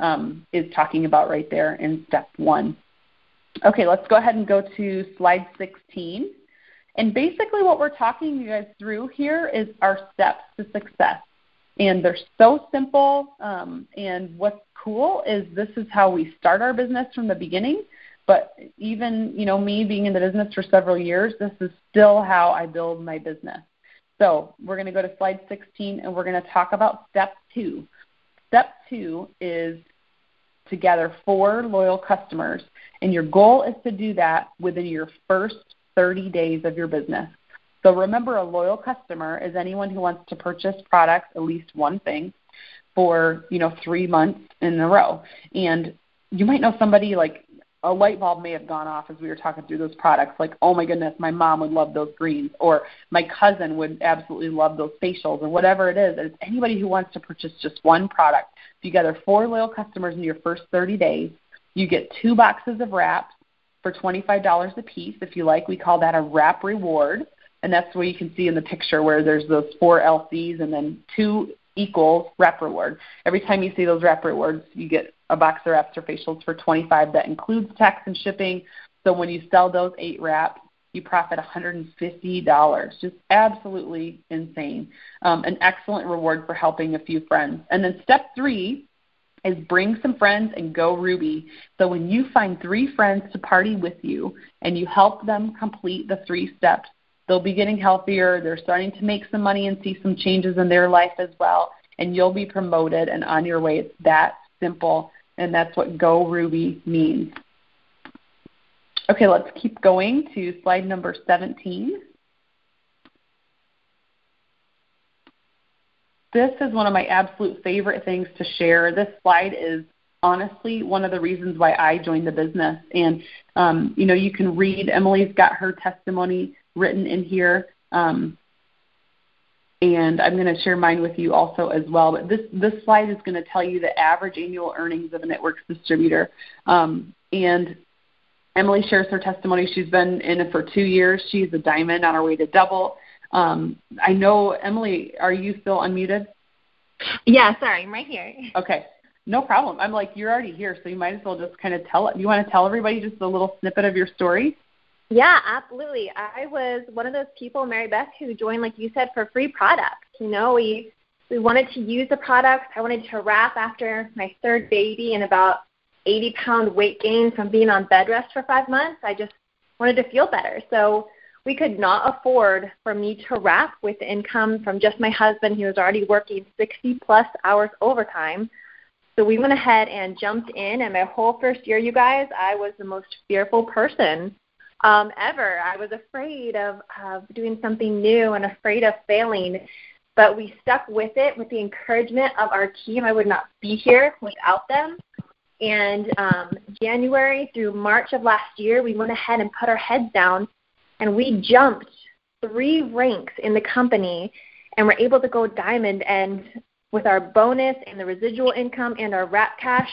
um, is talking about right there in step one. Okay, let's go ahead and go to slide 16. And basically, what we're talking you guys through here is our steps to success. And they're so simple. Um, and what's cool is this is how we start our business from the beginning. But even you know me being in the business for several years, this is still how I build my business. So we're going to go to slide 16, and we're going to talk about step two. Step two is to gather four loyal customers and your goal is to do that within your first 30 days of your business. So remember, a loyal customer is anyone who wants to purchase products, at least one thing, for you know three months in a row. And you might know somebody like a light bulb may have gone off as we were talking through those products. Like, oh my goodness, my mom would love those greens, or my cousin would absolutely love those facials, or whatever it is. it's anybody who wants to purchase just one product. If you gather four loyal customers in your first 30 days, you get two boxes of wraps for $25 a piece. If you like, we call that a wrap reward. And that's where you can see in the picture where there's those four LCs and then two equals wrap reward. Every time you see those wrap rewards, you get a box of wraps or facials for 25 that includes tax and shipping. So when you sell those eight wraps, you profit $150. Just absolutely insane. Um, an excellent reward for helping a few friends. And then step three is bring some friends and go Ruby. So when you find three friends to party with you and you help them complete the three steps, they'll be getting healthier, they're starting to make some money and see some changes in their life as well, and you'll be promoted and on your way. It's that simple, and that's what Go Ruby means. Okay, let's keep going to slide number 17. this is one of my absolute favorite things to share. This slide is honestly one of the reasons why I joined the business. And um, you know, you can read Emily's got her testimony written in here. Um, and I'm going to share mine with you also as well. But this this slide is going to tell you the average annual earnings of an It Works distributor. Um, and Emily shares her testimony. She's been in it for two years. She's a diamond on her way to double. Um, I know, Emily, are you still unmuted? Yeah, sorry, I'm right here. Okay, no problem. I'm like, you're already here, so you might as well just kind of tell it. You want to tell everybody just a little snippet of your story? Yeah, absolutely. I was one of those people, Maribeth, who joined, like you said, for free products. You know, we we wanted to use the products. I wanted to wrap after my third baby and about 80 pound weight gain from being on bed rest for five months. I just wanted to feel better. So we could not afford for me to wrap with income from just my husband who was already working 60 plus hours overtime. So we went ahead and jumped in, and my whole first year, you guys, I was the most fearful person um, ever. I was afraid of, of doing something new and afraid of failing. But we stuck with it with the encouragement of our team. I would not be here without them. And um, January through March of last year, we went ahead and put our heads down and we jumped three ranks in the company and we're able to go diamond. And with our bonus and the residual income and our wrap cash,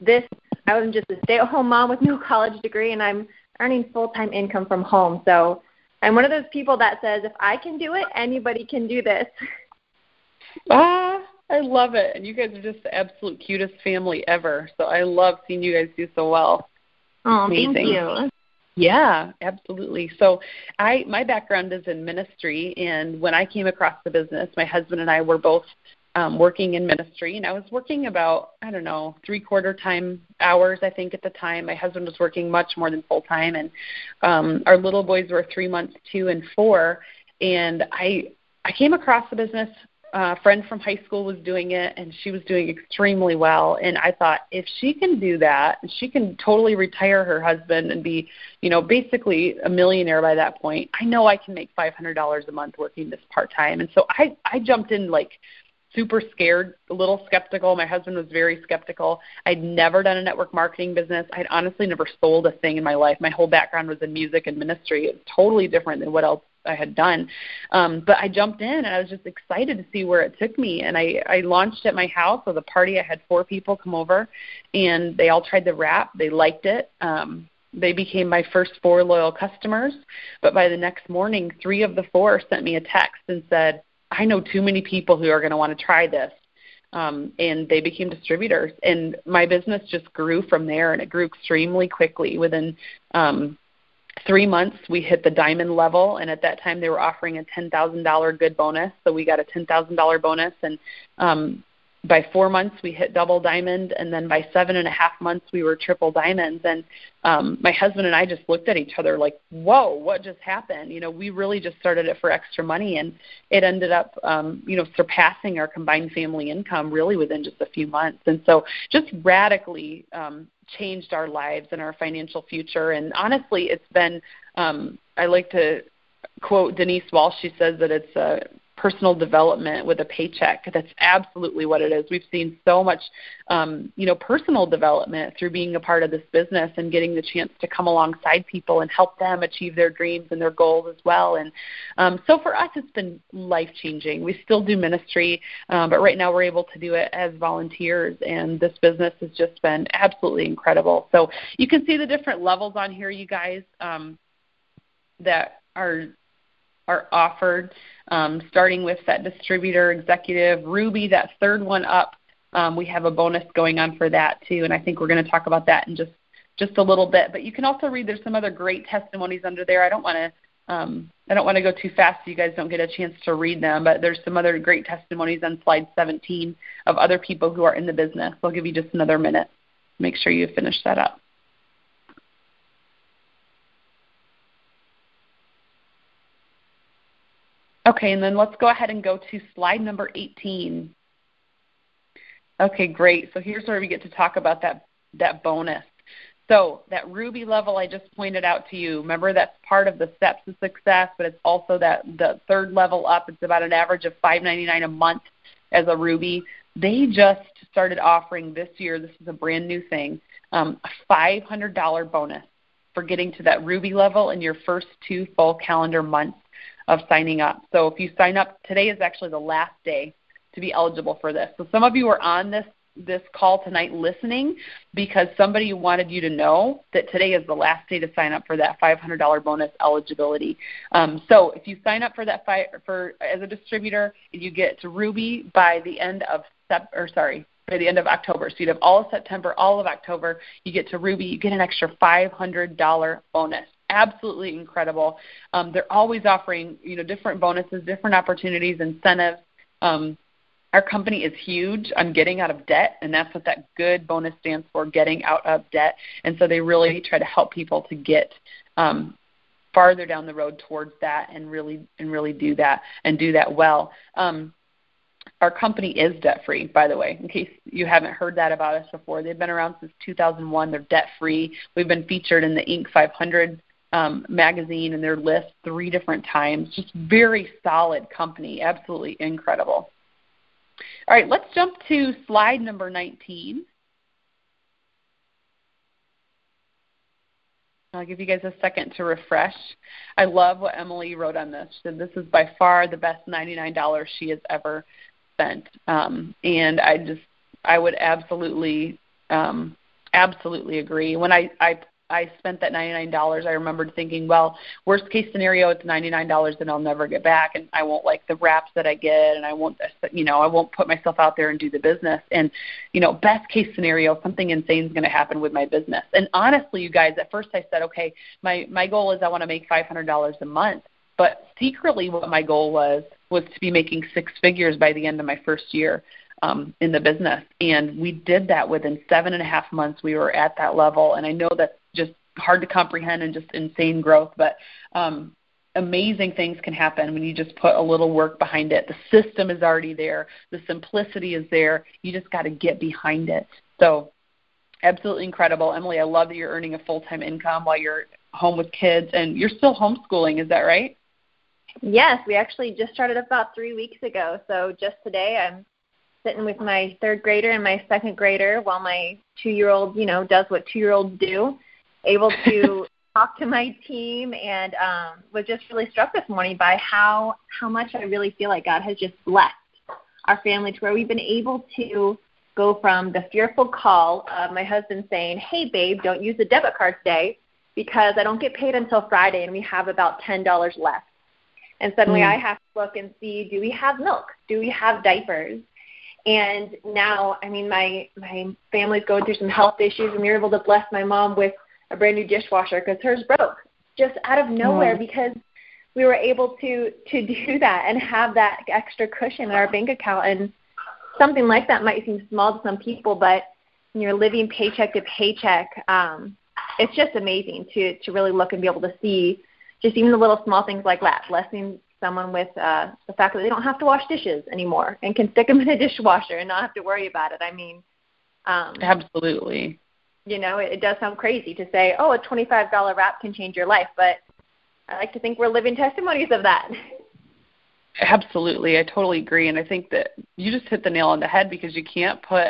this I was just a stay-at-home mom with no college degree, and I'm earning full-time income from home. So I'm one of those people that says if I can do it, anybody can do this. Ah, I love it. And you guys are just the absolute cutest family ever. So I love seeing you guys do so well. Oh, thank you. Yeah, absolutely. So I my background is in ministry and when I came across the business, my husband and I were both um, working in ministry, and I was working about I don't know three quarter time hours I think at the time. My husband was working much more than full time, and um, our little boys were three months, two and four. And I I came across the business. A friend from high school was doing it, and she was doing extremely well. And I thought, if she can do that, and she can totally retire her husband and be, you know, basically a millionaire by that point. I know I can make five hundred dollars a month working this part time. And so I I jumped in like super scared, a little skeptical. My husband was very skeptical. I'd never done a network marketing business. I'd honestly never sold a thing in my life. My whole background was in music and ministry. It's totally different than what else I had done. Um, but I jumped in and I was just excited to see where it took me. And I, I launched at my house with a party. I had four people come over and they all tried the wrap. They liked it. Um, they became my first four loyal customers. But by the next morning, three of the four sent me a text and said, I know too many people who are going to want to try this. Um, and they became distributors. And my business just grew from there, and it grew extremely quickly. Within um, three months, we hit the diamond level, and at that time, they were offering a ten thousand dollar good bonus. So we got a ten thousand dollar bonus, and um, by four months we hit double diamond and then by seven and a half months we were triple diamonds and um my husband and i just looked at each other like whoa what just happened? You know we really just started it for extra money and it ended up um you know surpassing our combined family income really within just a few months. And so just radically um changed our lives and our financial future. And honestly it's been um i like to quote denise walsh. She says that it's a personal development with a paycheck. That's absolutely what it is. We've seen so much, um, you know, personal development through being a part of this business and getting the chance to come alongside people and help them achieve their dreams and their goals as well. And um, so for us, it's been life changing. We still do ministry, um, but right now we're able to do it as volunteers, and this business has just been absolutely incredible. So you can see the different levels on here, you guys. Um, that are are offered, um, starting with that distributor executive Ruby, that third one up. Um, we have a bonus going on for that too, and I think we're going to talk about that in just just a little bit. But you can also read. There's some other great testimonies under there. I don't want to. Um, I don't want to go too fast so you guys don't get a chance to read them, but there's some other great testimonies on slide 17 of other people who are in the business. I'll give you just another minute. Make sure you finish that up. Okay, and then let's go ahead and go to slide number 18. Okay, great. So here's where we get to talk about that, that bonus. So that Ruby level I just pointed out to you, remember that's part of the steps of success, but it's also that the third level up. It's about an average of $5.99 a month as a Ruby. They just started offering this year. This is a brand new thing. Um, a $500 bonus for getting to that Ruby level in your first two full calendar months of signing up. So if you sign up, today is actually the last day to be eligible for this. So some of you are on this this call tonight listening because somebody wanted you to know that today is the last day to sign up for that $500 bonus eligibility. Um, so if you sign up for that fi- for as a distributor, and you get to Ruby by the end of sep- or sorry by the end of October. So you'd have all of September, all of October. You get to Ruby, you get an extra $500 bonus absolutely incredible. Um, they're always offering you know different bonuses, different opportunities, incentives. Um, our company is huge on getting out of debt, and that's what that good bonus stands for, getting out of debt. And so they really try to help people to get um, farther down the road towards that, and really and really do that and do that well. Um, our company is debt free, by the way, in case you haven't heard that about us before. They've been around since 2001. They're debt free. We've been featured in the Inc. 500 um, magazine and their list three different times. Just very solid company, absolutely incredible. All right, let's jump to slide number 19. I'll give you guys a second to refresh. I love what Emily wrote on this. She said this is by far the best $99 she has ever spent. Um, and I just, I would absolutely, um, absolutely agree. When I, I I spent that $99, I remembered thinking, well, worst case scenario, it's $99 and I'll never get back, and I won't like the wraps that I get, and I won't, you know, I won't put myself out there and do the business. And, you know, best case scenario, something insane is going to happen with my business. And honestly, you guys, at first I said, okay, my my goal is I want to make $500 a month, but secretly, what my goal was was to be making six figures by the end of my first year. Um, in the business. And we did that within seven and a half months. We were at that level. And I know that just hard to comprehend and just insane growth. But um, amazing things can happen when you just put a little work behind it. The system is already there, the simplicity is there. You just got to get behind it. So, absolutely incredible. Emily, I love that you're earning a full time income while you're home with kids and you're still homeschooling, is that right? Yes, we actually just started about three weeks ago. So, just today, I'm sitting with my third grader and my second grader while my two year old, you know, does what two year olds do able to talk to my team and um, was just really struck this morning by how how much I really feel like God has just blessed our family to where we've been able to go from the fearful call of my husband saying, "Hey, babe, don't use the debit card today because I don't get paid until Friday, and we have about ten dollars left." And suddenly, mm. I have to look and see: Do we have milk? Do we have diapers? And now, I mean, my my family's going through some health issues, and we were able to bless my mom with a brand new dishwasher because hers broke just out of nowhere because we were able to to do that and have that extra cushion in our bank account. And something like that might seem small to some people but when you're living paycheck to paycheck um it's just amazing to to really look and be able to see just even the little small things like that blessing someone with uh the fact that they don't have to wash dishes anymore and can stick them in a dishwasher and not have to worry about it. I mean um absolutely you know, it, it does sound crazy to say, oh, a $25 wrap can change your life, but I like to think we're living testimonies of that. Absolutely. I totally agree. And I think that you just hit the nail on the head because you can't put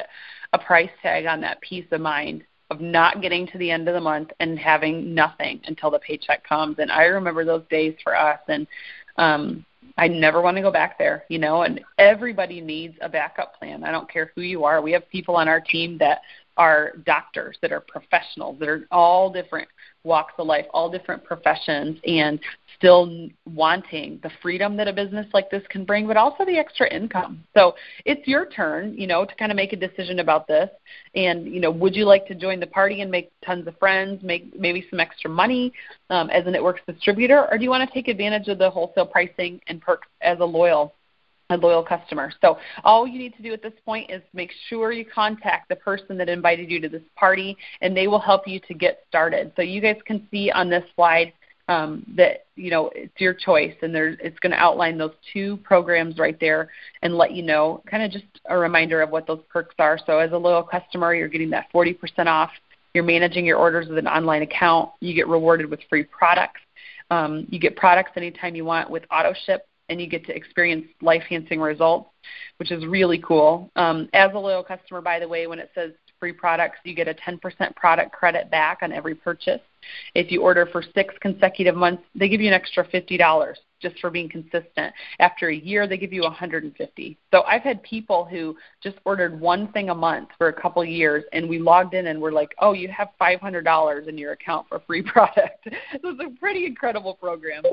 a price tag on that peace of mind of not getting to the end of the month and having nothing until the paycheck comes. And I remember those days for us and um I never want to go back there, you know, and everybody needs a backup plan. I don't care who you are. We have people on our team that are doctors that are professionals that are all different walks of life, all different professions, and still wanting the freedom that a business like this can bring, but also the extra income. So it's your turn, you know, to kind of make a decision about this. And you know, would you like to join the party and make tons of friends, make maybe some extra money um, as an It Works distributor, or do you want to take advantage of the wholesale pricing and perks as a loyal a loyal customer. So all you need to do at this point is make sure you contact the person that invited you to this party, and they will help you to get started. So you guys can see on this slide um, that you know it's your choice, and there, it's going to outline those two programs right there and let you know, kind of just a reminder of what those perks are. So as a loyal customer, you're getting that 40% off. You're managing your orders with an online account. You get rewarded with free products. Um, you get products anytime you want with auto ship and you get to experience life enhancing results, which is really cool. Um, as a loyal customer, by the way, when it says free products, you get a 10% product credit back on every purchase. If you order for six consecutive months, they give you an extra $50 just for being consistent. After a year, they give you 150. So I've had people who just ordered one thing a month for a couple years, and we logged in and we're like, "Oh, you have $500 in your account for free product." so it's a pretty incredible program.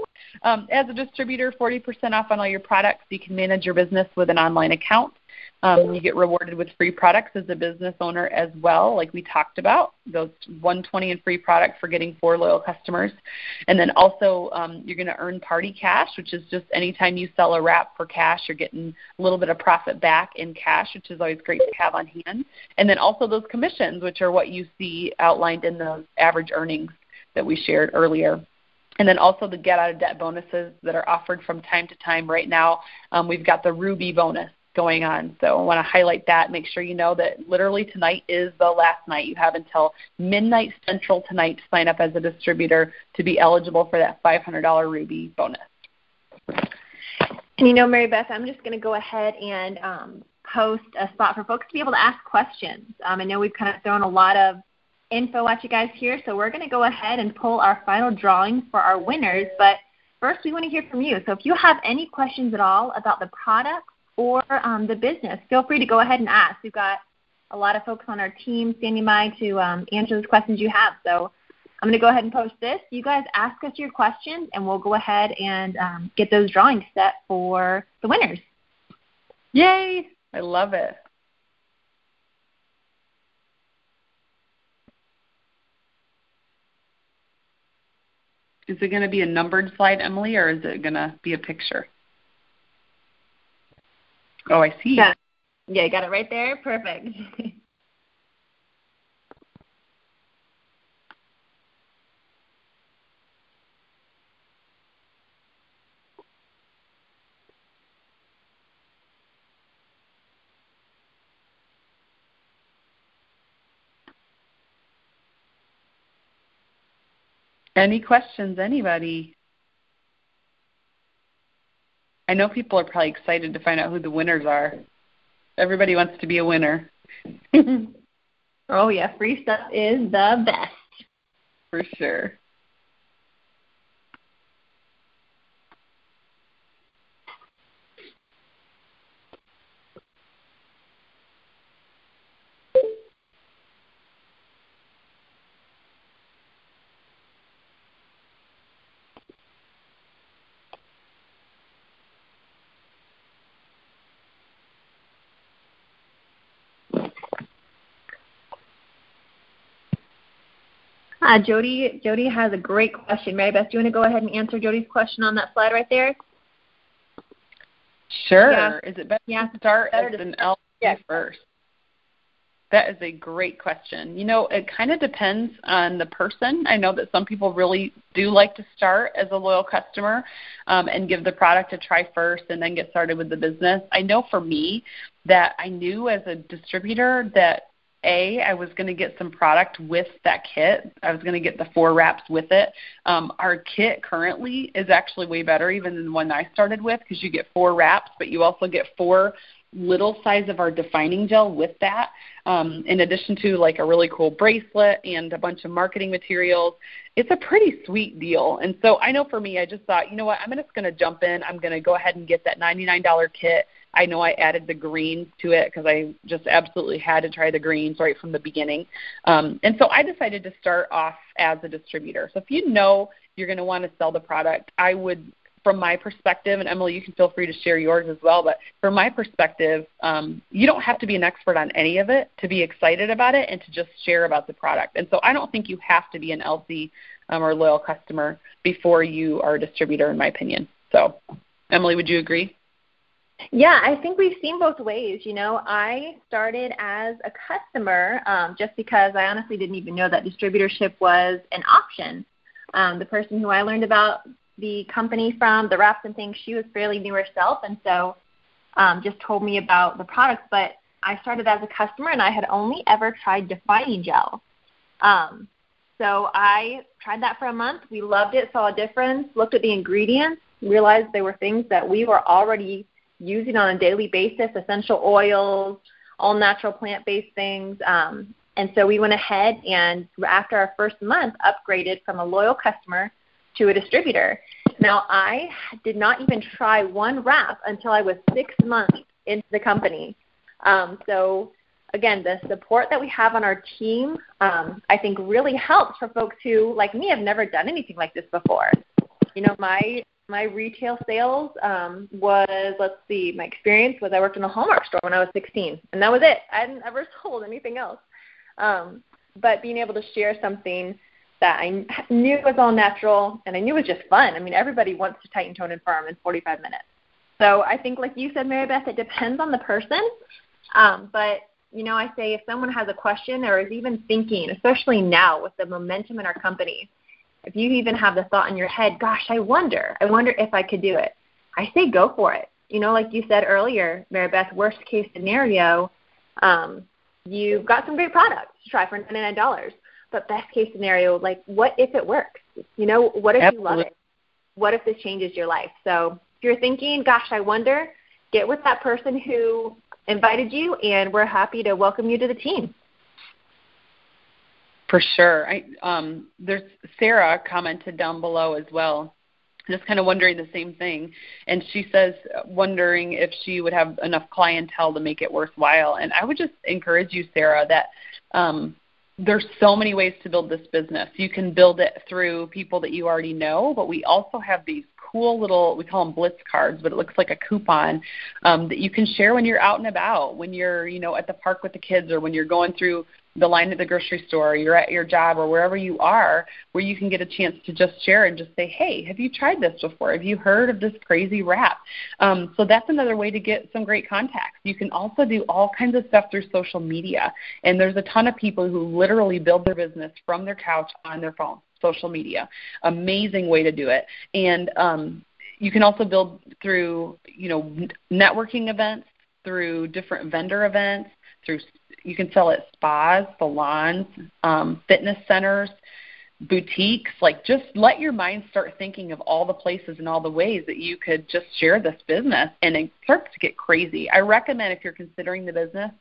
Um, as a distributor, 40% off on all your products. You can manage your business with an online account. Um, you get rewarded with free products as a business owner as well, like we talked about. Those 120 in free product for getting four loyal customers, and then also um, you're going to earn party cash, which is just anytime you sell a wrap for cash, you're getting a little bit of profit back in cash, which is always great to have on hand. And then also those commissions, which are what you see outlined in the average earnings that we shared earlier. And then also the get out of debt bonuses that are offered from time to time. Right now, um, we've got the Ruby bonus going on. So I want to highlight that. Make sure you know that literally tonight is the last night. You have until midnight central tonight to sign up as a distributor to be eligible for that $500 Ruby bonus. And you know, Maribeth, I'm just going to go ahead and um, post a spot for folks to be able to ask questions. Um, I know we've kind of thrown a lot of info at you guys here, so we're going to go ahead and pull our final drawings for our winners. But first, we want to hear from you. So if you have any questions at all about the product or um, the business, feel free to go ahead and ask. We've got a lot of folks on our team standing by to um, answer those questions you have. So I'm going to go ahead and post this. You guys ask us your questions, and we'll go ahead and um, get those drawings set for the winners. Yay! I love it. Is it going to be a numbered slide, Emily, or is it going to be a picture? Oh, I see. Yeah, yeah you got it right there. Perfect. Any questions, anybody? I know people are probably excited to find out who the winners are. Everybody wants to be a winner. oh, yeah, free stuff is the best. For sure. Uh, Jody, Jody has a great question. Maribeth, do you want to go ahead and answer Jody's question on that slide right there? Sure. Yeah. Is it better yeah. to start better as an LC yeah. first? That is a great question. You know, it kind of depends on the person. I know that some people really do like to start as a loyal customer um, and give the product a try first and then get started with the business. I know for me that I knew as a distributor that a, I was going to get some product with that kit. I was going to get the four wraps with it. Um, our kit currently is actually way better even than the one I started with because you get four wraps, but you also get four little size of our defining gel with that, um, in addition to like a really cool bracelet and a bunch of marketing materials. It's a pretty sweet deal. And so I know for me, I just thought, you know what, I'm just going to jump in. I'm going to go ahead and get that $99 kit I know I added the greens to it because I just absolutely had to try the greens right from the beginning. Um, and so I decided to start off as a distributor. So if you know you're going to want to sell the product, I would, from my perspective, and Emily, you can feel free to share yours as well, but from my perspective, um, you don't have to be an expert on any of it to be excited about it and to just share about the product. And so I don't think you have to be an LC um, or loyal customer before you are a distributor, in my opinion. So, Emily, would you agree? Yeah, I think we've seen both ways. You know, I started as a customer um, just because I honestly didn't even know that distributorship was an option. Um, the person who I learned about the company from, the wraps and things, she was fairly new herself, and so um, just told me about the products. But I started as a customer, and I had only ever tried defining gel. Um, so I tried that for a month. We loved it, saw a difference, looked at the ingredients, realized there were things that we were already using on a daily basis, essential oils, all natural plant based things. Um, and so we went ahead and after our first month upgraded from a loyal customer to a distributor. Now I did not even try one wrap until I was six months into the company. Um, so again, the support that we have on our team, um, I think really helps for folks who, like me, have never done anything like this before. You know, my my retail sales um, was let's see my experience was i worked in a hallmark store when i was 16 and that was it. I hadn't ever sold anything else. Um, but being able to share something that i knew was all natural and i knew was just fun i mean everybody wants to tighten tone and firm in 45 minutes. So i think like you said Maribeth it depends on the person. Um, but you know i say if someone has a question or is even thinking especially now with the momentum in our company if you even have the thought in your head, gosh, I wonder, I wonder if I could do it, I say go for it. You know, like you said earlier, Maribeth, worst case scenario, um, you've got some great products to try for ninety nine dollars. But best case scenario, like what if it works? You know, what if Absolutely. you love it? What if this changes your life? So if you're thinking, gosh, I wonder, get with that person who invited you, and we're happy to welcome you to the team. For sure. I, um, there's Sarah commented down below as well, just kind of wondering the same thing. And she says, wondering if she would have enough clientele to make it worthwhile. And I would just encourage you, Sarah, that um, there's so many ways to build this business. You can build it through people that you already know, but we also have these cool little we call them blitz cards but it looks like a coupon um, that you can share when you're out and about when you're you know at the park with the kids or when you're going through the line at the grocery store, you're at your job, or wherever you are, where you can get a chance to just share and just say, "Hey, have you tried this before? Have you heard of this crazy wrap?" Um, so that's another way to get some great contacts. You can also do all kinds of stuff through social media, and there's a ton of people who literally build their business from their couch on their phone. Social media, amazing way to do it, and um, you can also build through you know networking events, through different vendor events, through you can sell at spas, salons, um, fitness centers, boutiques. Like just let your mind start thinking of all the places and all the ways that you could just share this business and it starts to get crazy. I recommend if you're considering the business,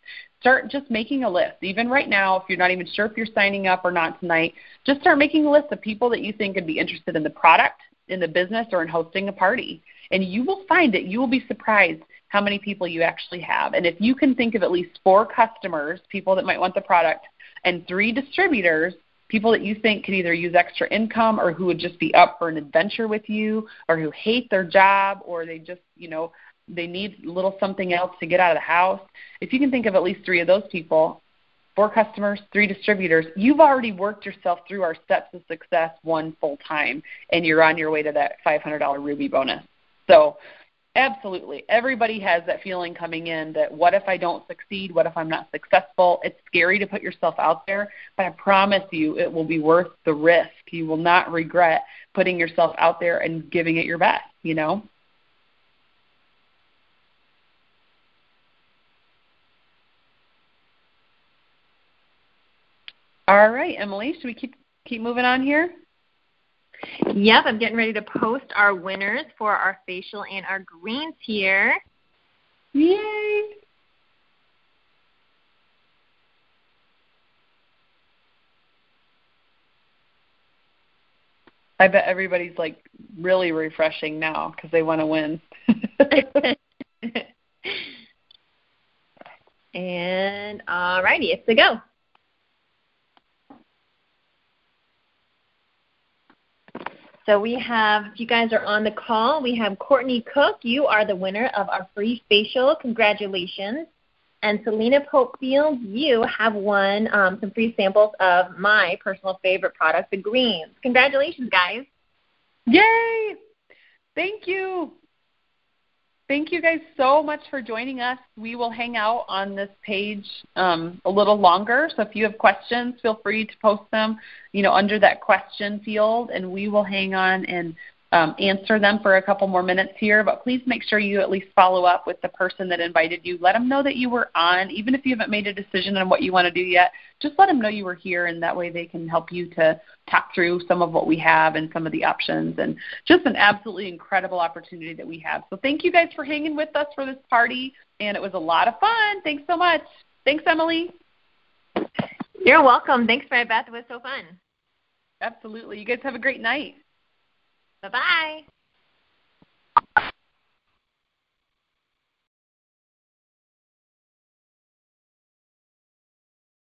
start just making a list. Even right now, if you're not even sure if you're signing up or not tonight, just start making a list of people that you think would be interested in the product, in the business, or in hosting a party. And you will find it. You will be surprised how many people you actually have. And if you can think of at least four customers, people that might want the product, and three distributors, people that you think could either use extra income or who would just be up for an adventure with you or who hate their job or they just, you know, they need a little something else to get out of the house. If you can think of at least three of those people, four customers, three distributors, you've already worked yourself through our steps of success one full time and you're on your way to that $500 Ruby bonus. So Absolutely. Everybody has that feeling coming in that what if I don't succeed? What if I'm not successful? It's scary to put yourself out there, but I promise you it will be worth the risk. You will not regret putting yourself out there and giving it your best, you know? All right, Emily, should we keep keep moving on here? Yep, I'm getting ready to post our winners for our facial and our greens here. Yay! I bet everybody's like really refreshing now because they want to win. and alrighty, it's a go. So we have, if you guys are on the call, we have Courtney Cook. You are the winner of our free facial. Congratulations. And Selena Popefield, you have won um, some free samples of my personal favorite product, the greens. Congratulations, guys. Yay! Thank you. Thank you guys so much for joining us. We will hang out on this page um, a little longer. So if you have questions, feel free to post them, you know, under that question field, and we will hang on and um, answer them for a couple more minutes here, but please make sure you at least follow up with the person that invited you. Let them know that you were on, even if you haven't made a decision on what you want to do yet. Just let them know you were here, and that way they can help you to talk through some of what we have and some of the options. And just an absolutely incredible opportunity that we have. So thank you guys for hanging with us for this party, and it was a lot of fun. Thanks so much. Thanks, Emily. You're welcome. Thanks, Maribeth. It was so fun. Absolutely. You guys have a great night. Bye bye.